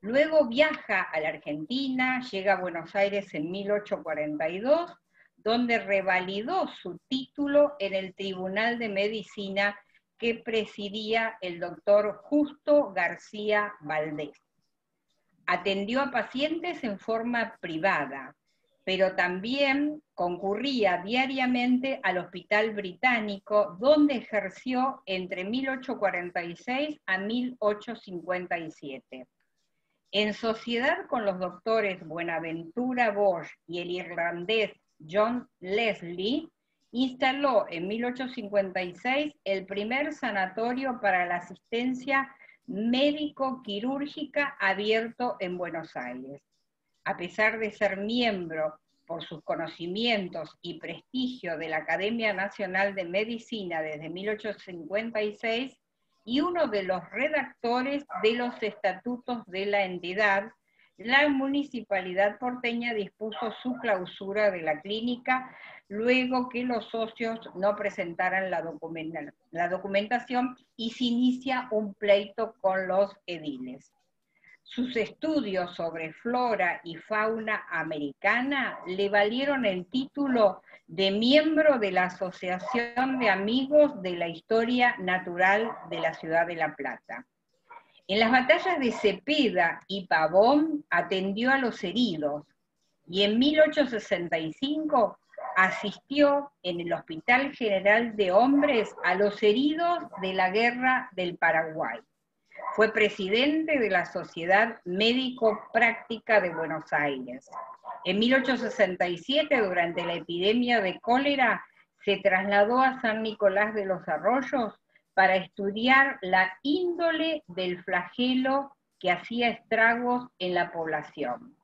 Speaker 1: Luego viaja a la Argentina, llega a Buenos Aires en 1842, donde revalidó su título en el Tribunal de Medicina que presidía el doctor Justo García Valdés. Atendió a pacientes en forma privada, pero también concurría diariamente al Hospital Británico, donde ejerció entre 1846 a 1857. En sociedad con los doctores Buenaventura Bosch y el irlandés John Leslie, instaló en 1856 el primer sanatorio para la asistencia médico-quirúrgica abierto en Buenos Aires. A pesar de ser miembro por sus conocimientos y prestigio de la Academia Nacional de Medicina desde 1856, y uno de los redactores de los estatutos de la entidad, la municipalidad porteña dispuso su clausura de la clínica luego que los socios no presentaran la, documentación y se inicia un pleito con los ediles. Sus estudios sobre flora y fauna americana le valieron el título de miembro de la Asociación de Amigos de la Historia Natural de la Ciudad de La Plata. En las batallas de Cepeda y Pavón atendió a los heridos y en 1865 asistió en el Hospital General de Hombres a los heridos de la Guerra del Paraguay. Fue presidente de la Sociedad Médico Práctica de Buenos Aires. En 1867, durante la epidemia de cólera, se trasladó a San Nicolás de los Arroyos para estudiar la índole del flagelo que hacía estragos en la población.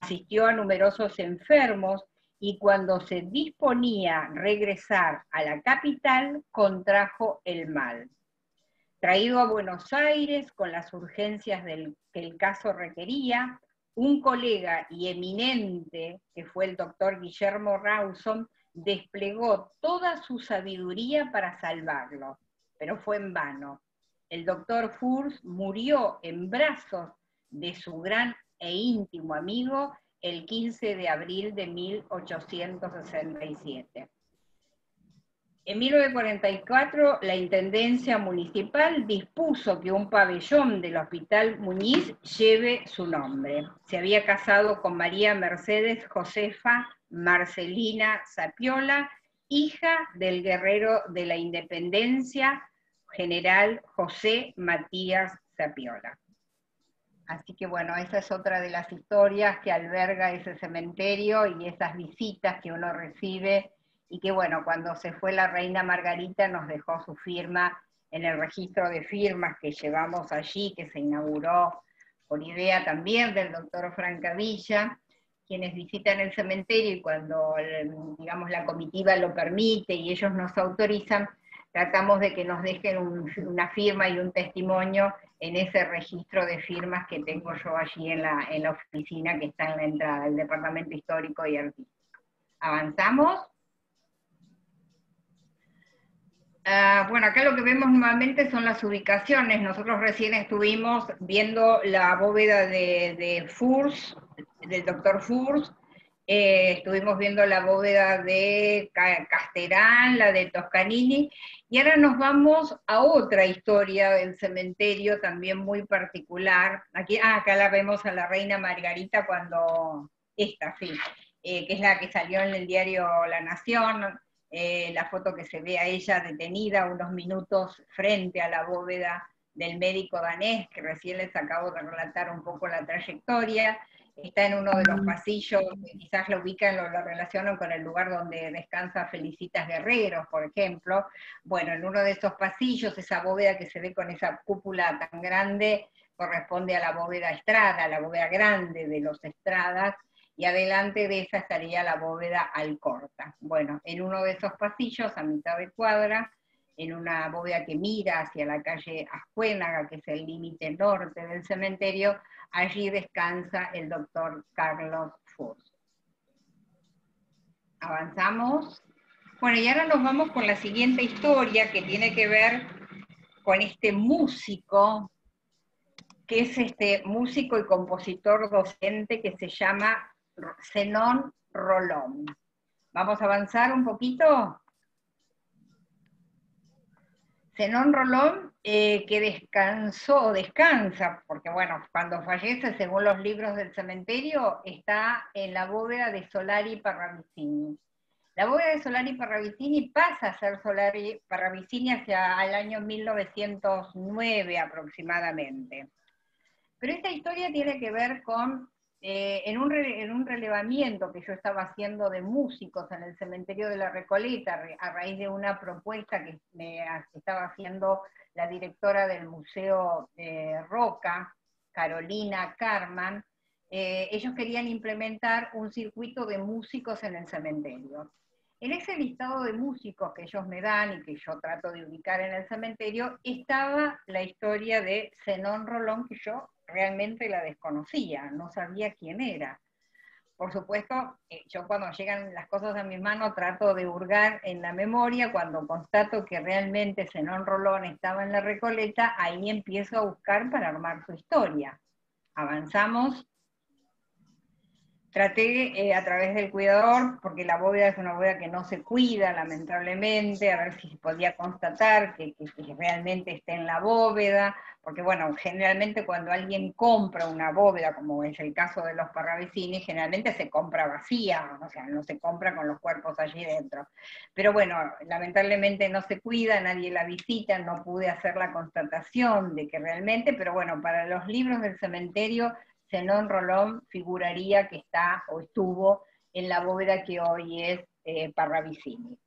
Speaker 1: Asistió a numerosos enfermos y cuando se disponía regresar a la capital, contrajo el mal. Traído a Buenos Aires con las urgencias que el caso requería, un colega y eminente, que fue el doctor Guillermo Rawson, desplegó toda su sabiduría para salvarlo, pero fue en vano. El doctor Furs murió en brazos de su gran e íntimo amigo el 15 de abril de 1867. En 1944, la Intendencia Municipal dispuso que un pabellón del Hospital Muñiz lleve su nombre. Se había casado con María Mercedes Josefa Marcelina Sapiola, hija del guerrero de la Independencia, general José Matías Sapiola. Así que bueno, esa es otra de las historias que alberga ese cementerio y esas visitas que uno recibe y que bueno, cuando se fue la reina Margarita nos dejó su firma en el registro de firmas que llevamos allí, que se inauguró por idea también del doctor Francavilla, quienes visitan el cementerio y cuando, digamos, la comitiva lo permite y ellos nos autorizan, tratamos de que nos dejen una firma y un testimonio en ese registro de firmas que tengo yo allí en la, oficina que está en la entrada, del Departamento Histórico y Artístico. ¿Avanzamos? Ah, bueno, acá lo que vemos nuevamente son las ubicaciones. Nosotros recién estuvimos viendo la bóveda de, de Furs, del doctor Furs, eh, estuvimos viendo la bóveda de Casterán, la de Toscanini, y ahora nos vamos a otra historia del cementerio también muy particular. Aquí, ah, acá la vemos a la reina Margarita cuando, esta, sí, eh, que es la que salió en el diario La Nación, eh, la foto que se ve a ella detenida unos minutos frente a la bóveda del médico danés, que recién les acabo de relatar un poco la trayectoria, está en uno de los pasillos, quizás lo ubican, lo, lo relacionan con el lugar donde descansa Felicitas Guerreros, por ejemplo. Bueno, en uno de esos pasillos, esa bóveda que se ve con esa cúpula tan grande, corresponde a la bóveda Estrada, la bóveda grande de los Estradas, y adelante de esa estaría la bóveda Alcorta. Bueno, en uno de esos pasillos, a mitad de cuadra, en una bóveda que mira hacia la calle Ascuénaga, que es el límite norte del cementerio, allí descansa el doctor Carlos Furs. Avanzamos. Bueno, y ahora nos vamos con la siguiente historia que tiene que ver con este músico, que es este músico y compositor docente que se llama Zenón Rolón. Vamos a avanzar un poquito. Zenón Rolón, eh, que descansó, descansa, porque bueno, cuando fallece, según los libros del cementerio, está en la bóveda de Solari Parravicini. La bóveda de Solari Parravicini pasa a ser Solari Parravicini hacia el año 1909 aproximadamente. Pero esta historia tiene que ver con eh, en, un relevamiento que yo estaba haciendo de músicos en el cementerio de la Recoleta, a raíz de una propuesta que me estaba haciendo la directora del Museo Roca, Carolina Carman, eh, ellos querían implementar un circuito de músicos en el cementerio. En ese listado de músicos que ellos me dan y que yo trato de ubicar en el cementerio, estaba la historia de Zenón Rolón, que yo realmente la desconocía, no sabía quién era. Por supuesto, eh, yo cuando llegan las cosas a mis manos trato de hurgar en la memoria, cuando constato que realmente Zenón Rolón estaba en la Recoleta, ahí empiezo a buscar para armar su historia. Avanzamos. Traté eh, a través del cuidador, porque la bóveda es una bóveda que no se cuida, lamentablemente, a ver si se podía constatar que, realmente esté en la bóveda, porque bueno, generalmente cuando alguien compra una bóveda, como es el caso de los parravicini, generalmente se compra vacía, o sea, no se compra con los cuerpos allí dentro. Pero bueno, lamentablemente no se cuida, nadie la visita, no pude hacer la constatación de que realmente, pero bueno, para los libros del cementerio, Zenón Rolón figuraría que está o estuvo en la bóveda que hoy es eh, Parravicini.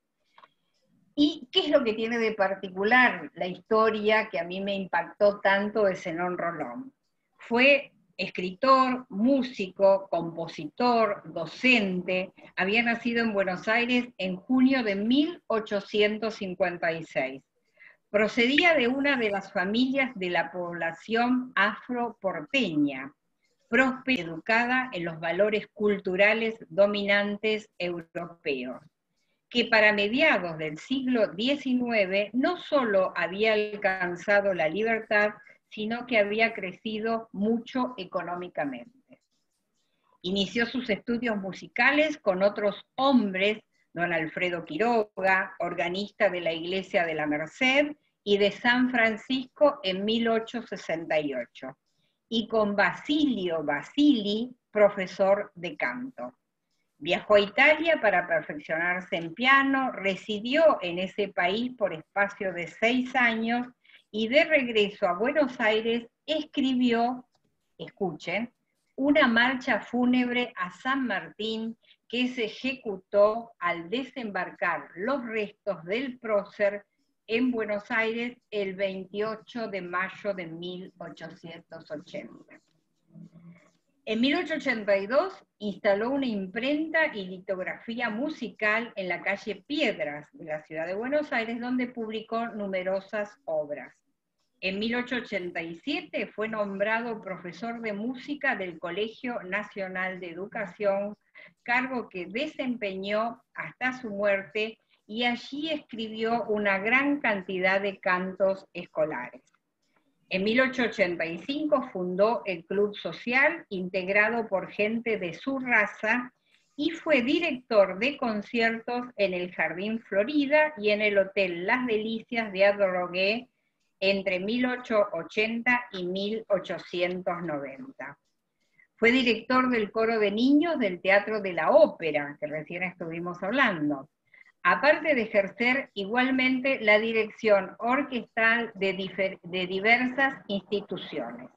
Speaker 1: ¿Y qué es lo que tiene de particular la historia que a mí me impactó tanto de Zenón Rolón? Fue escritor, músico, compositor, docente, había nacido en Buenos Aires en junio de 1856. Procedía de una de las familias de la población afroporteña, próspera y educada en los valores culturales dominantes europeos que para mediados del siglo XIX no solo había alcanzado la libertad, sino que había crecido mucho económicamente. Inició sus estudios musicales con otros hombres, don Alfredo Quiroga, organista de la Iglesia de la Merced y de San Francisco en 1868, y con Basilio Basili, profesor de canto. Viajó a Italia para perfeccionarse en piano, residió en ese país por espacio de seis años y de regreso a Buenos Aires escribió, escuchen, una marcha fúnebre a San Martín que se ejecutó al desembarcar los restos del prócer en Buenos Aires el 28 de mayo de 1880. En 1882 instaló una imprenta y litografía musical en la calle Piedras de la ciudad de Buenos Aires, donde publicó numerosas obras. En 1887 fue nombrado profesor de música del Colegio Nacional de Educación, cargo que desempeñó hasta su muerte y allí escribió una gran cantidad de cantos escolares. En 1885 fundó el Club Social, integrado por gente de su raza, y fue director de conciertos en el Jardín Florida y en el Hotel Las Delicias de Adrogué entre 1880 y 1890. Fue director del coro de niños del Teatro de la Ópera, que recién estuvimos hablando aparte de ejercer igualmente la dirección orquestal de, diversas instituciones.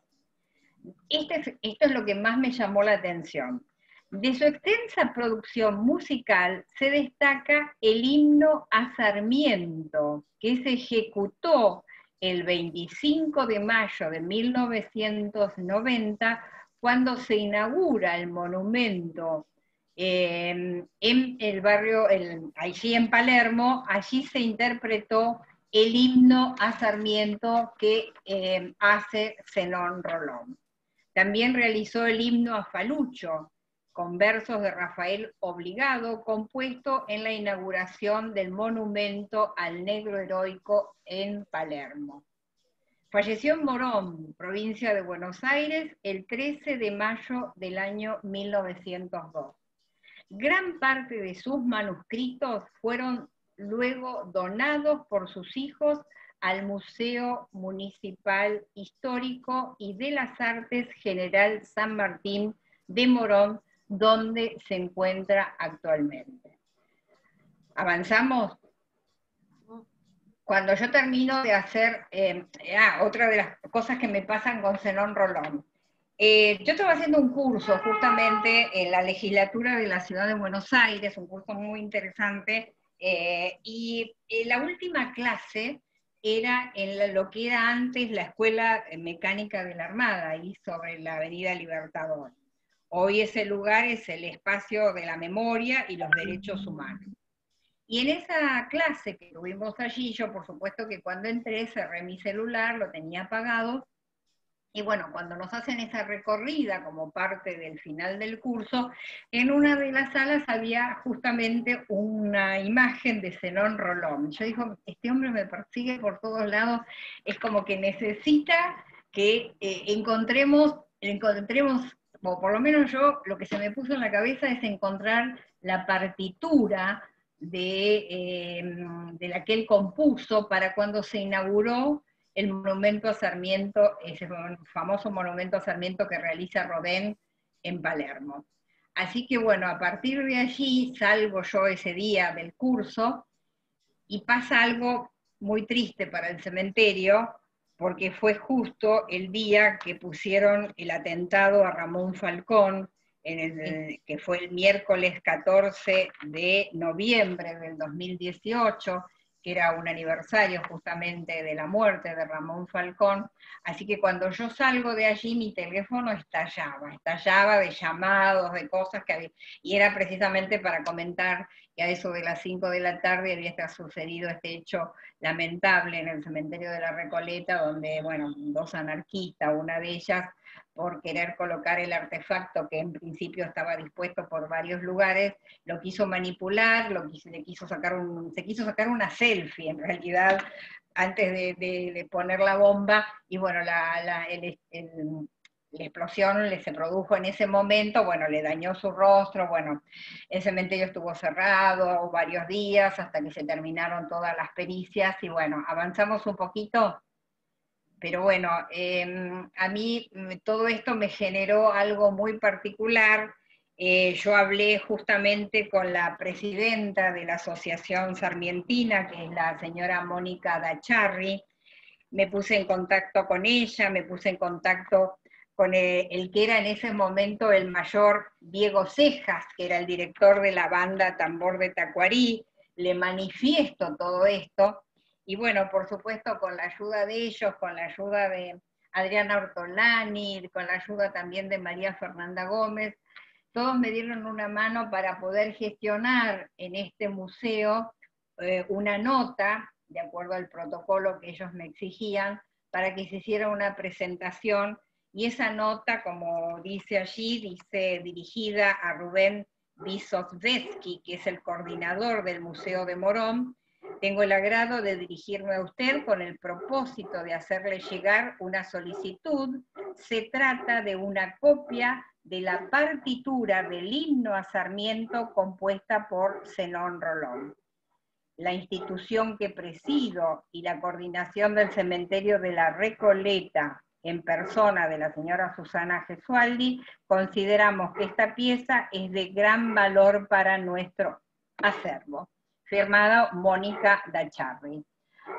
Speaker 1: Este esto es lo que más me llamó la atención. De su extensa producción musical se destaca el himno a Sarmiento, que se ejecutó el 25 de mayo de 1990, cuando se inaugura el monumento Em, en el barrio, allí en Palermo, allí se interpretó el himno a Sarmiento que eh, hace Zenón Rolón. También realizó el himno a Falucho, con versos de Rafael Obligado, compuesto en la inauguración del monumento al negro heroico en Palermo. Falleció en Morón, provincia de Buenos Aires, el 13 de mayo del año 1902. Gran parte de sus manuscritos fueron luego donados por sus hijos al Museo Municipal Histórico y de las Artes General San Martín de Morón, donde se encuentra actualmente. ¿Avanzamos? Cuando yo termino de hacer, eh, ah, otra de las cosas que me pasan con Zenón Rolón, eh, yo estaba haciendo un curso justamente en la legislatura de la ciudad de Buenos Aires, un curso muy interesante, eh, y la última clase era en lo que era antes la Escuela Mecánica de la Armada, ahí sobre la Avenida Libertador. Hoy ese lugar es el espacio de la memoria y los derechos humanos. Y en esa clase que tuvimos allí, yo por supuesto que cuando entré cerré mi celular, lo tenía apagado, y bueno, cuando nos hacen esa recorrida como parte del final del curso, en una de las salas había justamente una imagen de Zenón Rolón. Yo digo, este hombre me persigue por todos lados, es como que necesita que eh, encontremos, encontremos, o por lo menos yo, lo que se me puso en la cabeza es encontrar la partitura de, eh, de la que él compuso para cuando se inauguró el monumento a Sarmiento, ese famoso monumento a Sarmiento que realiza Rodén en Palermo. Así que bueno, a partir de allí salgo yo ese día del curso y pasa algo muy triste para el cementerio, porque fue justo el día que pusieron el atentado a Ramón Falcón, en que fue el miércoles 14 de noviembre del 2018, que era un aniversario justamente de la muerte de Ramón Falcón, así que cuando yo salgo de allí mi teléfono estallaba, estallaba de llamados, de cosas que había, y era precisamente para comentar que a eso de las 5 de la tarde había sucedido este hecho lamentable en el cementerio de la Recoleta, donde, bueno, dos anarquistas, una de ellas por querer colocar el artefacto que en principio estaba dispuesto por varios lugares, lo quiso manipular, lo quiso, le quiso sacar un, se quiso sacar una selfie en realidad antes de, poner la bomba, y bueno, la, la, explosión le se produjo en ese momento, bueno, le dañó su rostro, bueno, el cementerio estuvo cerrado varios días hasta que se terminaron todas las pericias, y bueno, avanzamos un poquito pero bueno, em, a mí mm, todo esto me generó algo muy particular. Eh, yo hablé justamente con la presidenta de la Asociación Sarmientina, que es la señora Mónica Dacharri. Me puse en contacto con ella, me puse en contacto con el, el, que era en ese momento el mayor Diego Cejas, que era el director de la banda Tambor de Tacuarí. Le manifiesto todo esto y bueno, por supuesto, con la ayuda de ellos, con la ayuda de Adriana Ortolani, con la ayuda también de María Fernanda Gómez, todos me dieron una mano para poder gestionar en este museo eh, una nota, de acuerdo al protocolo que ellos me exigían, para que se hiciera una presentación. Y esa nota, como dice allí, dice dirigida a Rubén Visovetsky, que es el coordinador del Museo de Morón, tengo el agrado de dirigirme a usted con el propósito de hacerle llegar una solicitud. Se trata de una copia de la partitura del himno a Sarmiento compuesta por Zenón Rolón. La institución que presido y la coordinación del cementerio de la Recoleta en persona de la señora Susana Gesualdi, consideramos que esta pieza es de gran valor para nuestro acervo firmado Mónica Dacharri.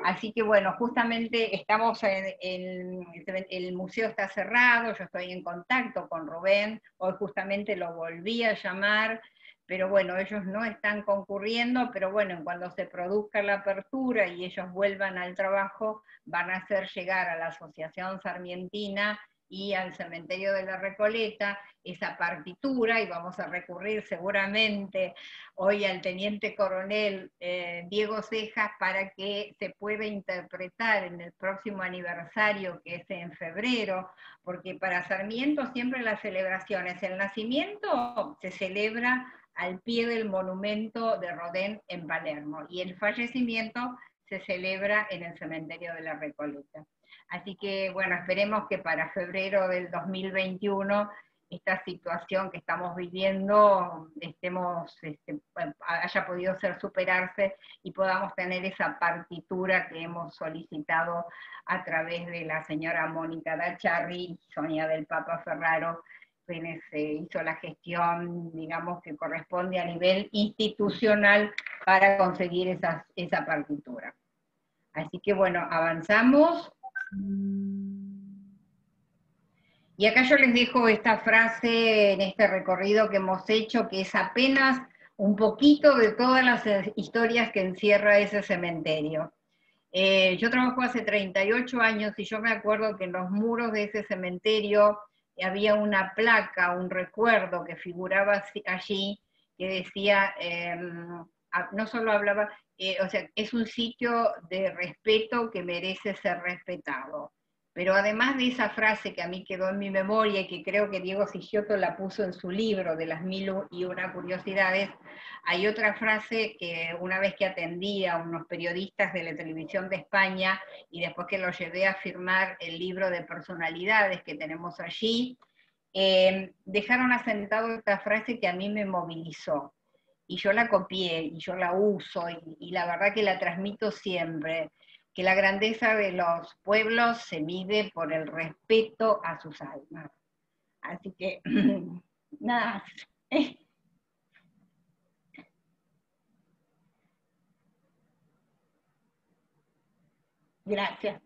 Speaker 1: Así que bueno, justamente estamos en, el museo está cerrado, yo estoy en contacto con Rubén, hoy justamente lo volví a llamar, pero bueno, ellos no están concurriendo, pero bueno, cuando se produzca la apertura y ellos vuelvan al trabajo, van a hacer llegar a la Asociación Sarmientina y al cementerio de la Recoleta esa partitura y vamos a recurrir seguramente hoy al teniente coronel eh, Diego Cejas para que se pueda interpretar en el próximo aniversario que es en febrero, porque para Sarmiento siempre las celebraciones, el nacimiento se celebra al pie del monumento de Rodén en Palermo y el fallecimiento se celebra en el cementerio de la Recoleta. Así que, bueno, esperemos que para febrero del 2021 esta situación que estamos viviendo estemos, este, haya podido ser superarse y podamos tener esa partitura que hemos solicitado a través de la señora Mónica Dacharri y Sonia del Papa Ferraro, se hizo la gestión, digamos, que corresponde a nivel institucional para conseguir esa, partitura. Así que bueno, avanzamos. Y acá yo les dejo esta frase en este recorrido que hemos hecho, que es apenas un poquito de todas las historias que encierra ese cementerio. Eh, yo trabajo hace 38 años y yo me acuerdo que en los muros de ese cementerio había una placa, un recuerdo que figuraba allí, que decía, em, no solo hablaba, eh, o sea, es un sitio de respeto que merece ser respetado. Pero además de esa frase que a mí quedó en mi memoria y que creo que Diego Sigioto la puso en su libro de las mil y una curiosidades, hay otra frase que una vez que atendí a unos periodistas de la televisión de España y después que los llevé a firmar el libro de personalidades que tenemos allí, eh, dejaron asentado esta frase que a mí me movilizó. Y yo la copié y yo la uso y la verdad que la transmito siempre que la grandeza de los pueblos se mide por el respeto a sus almas. Así que, [clears throat] nada más. [laughs] Gracias.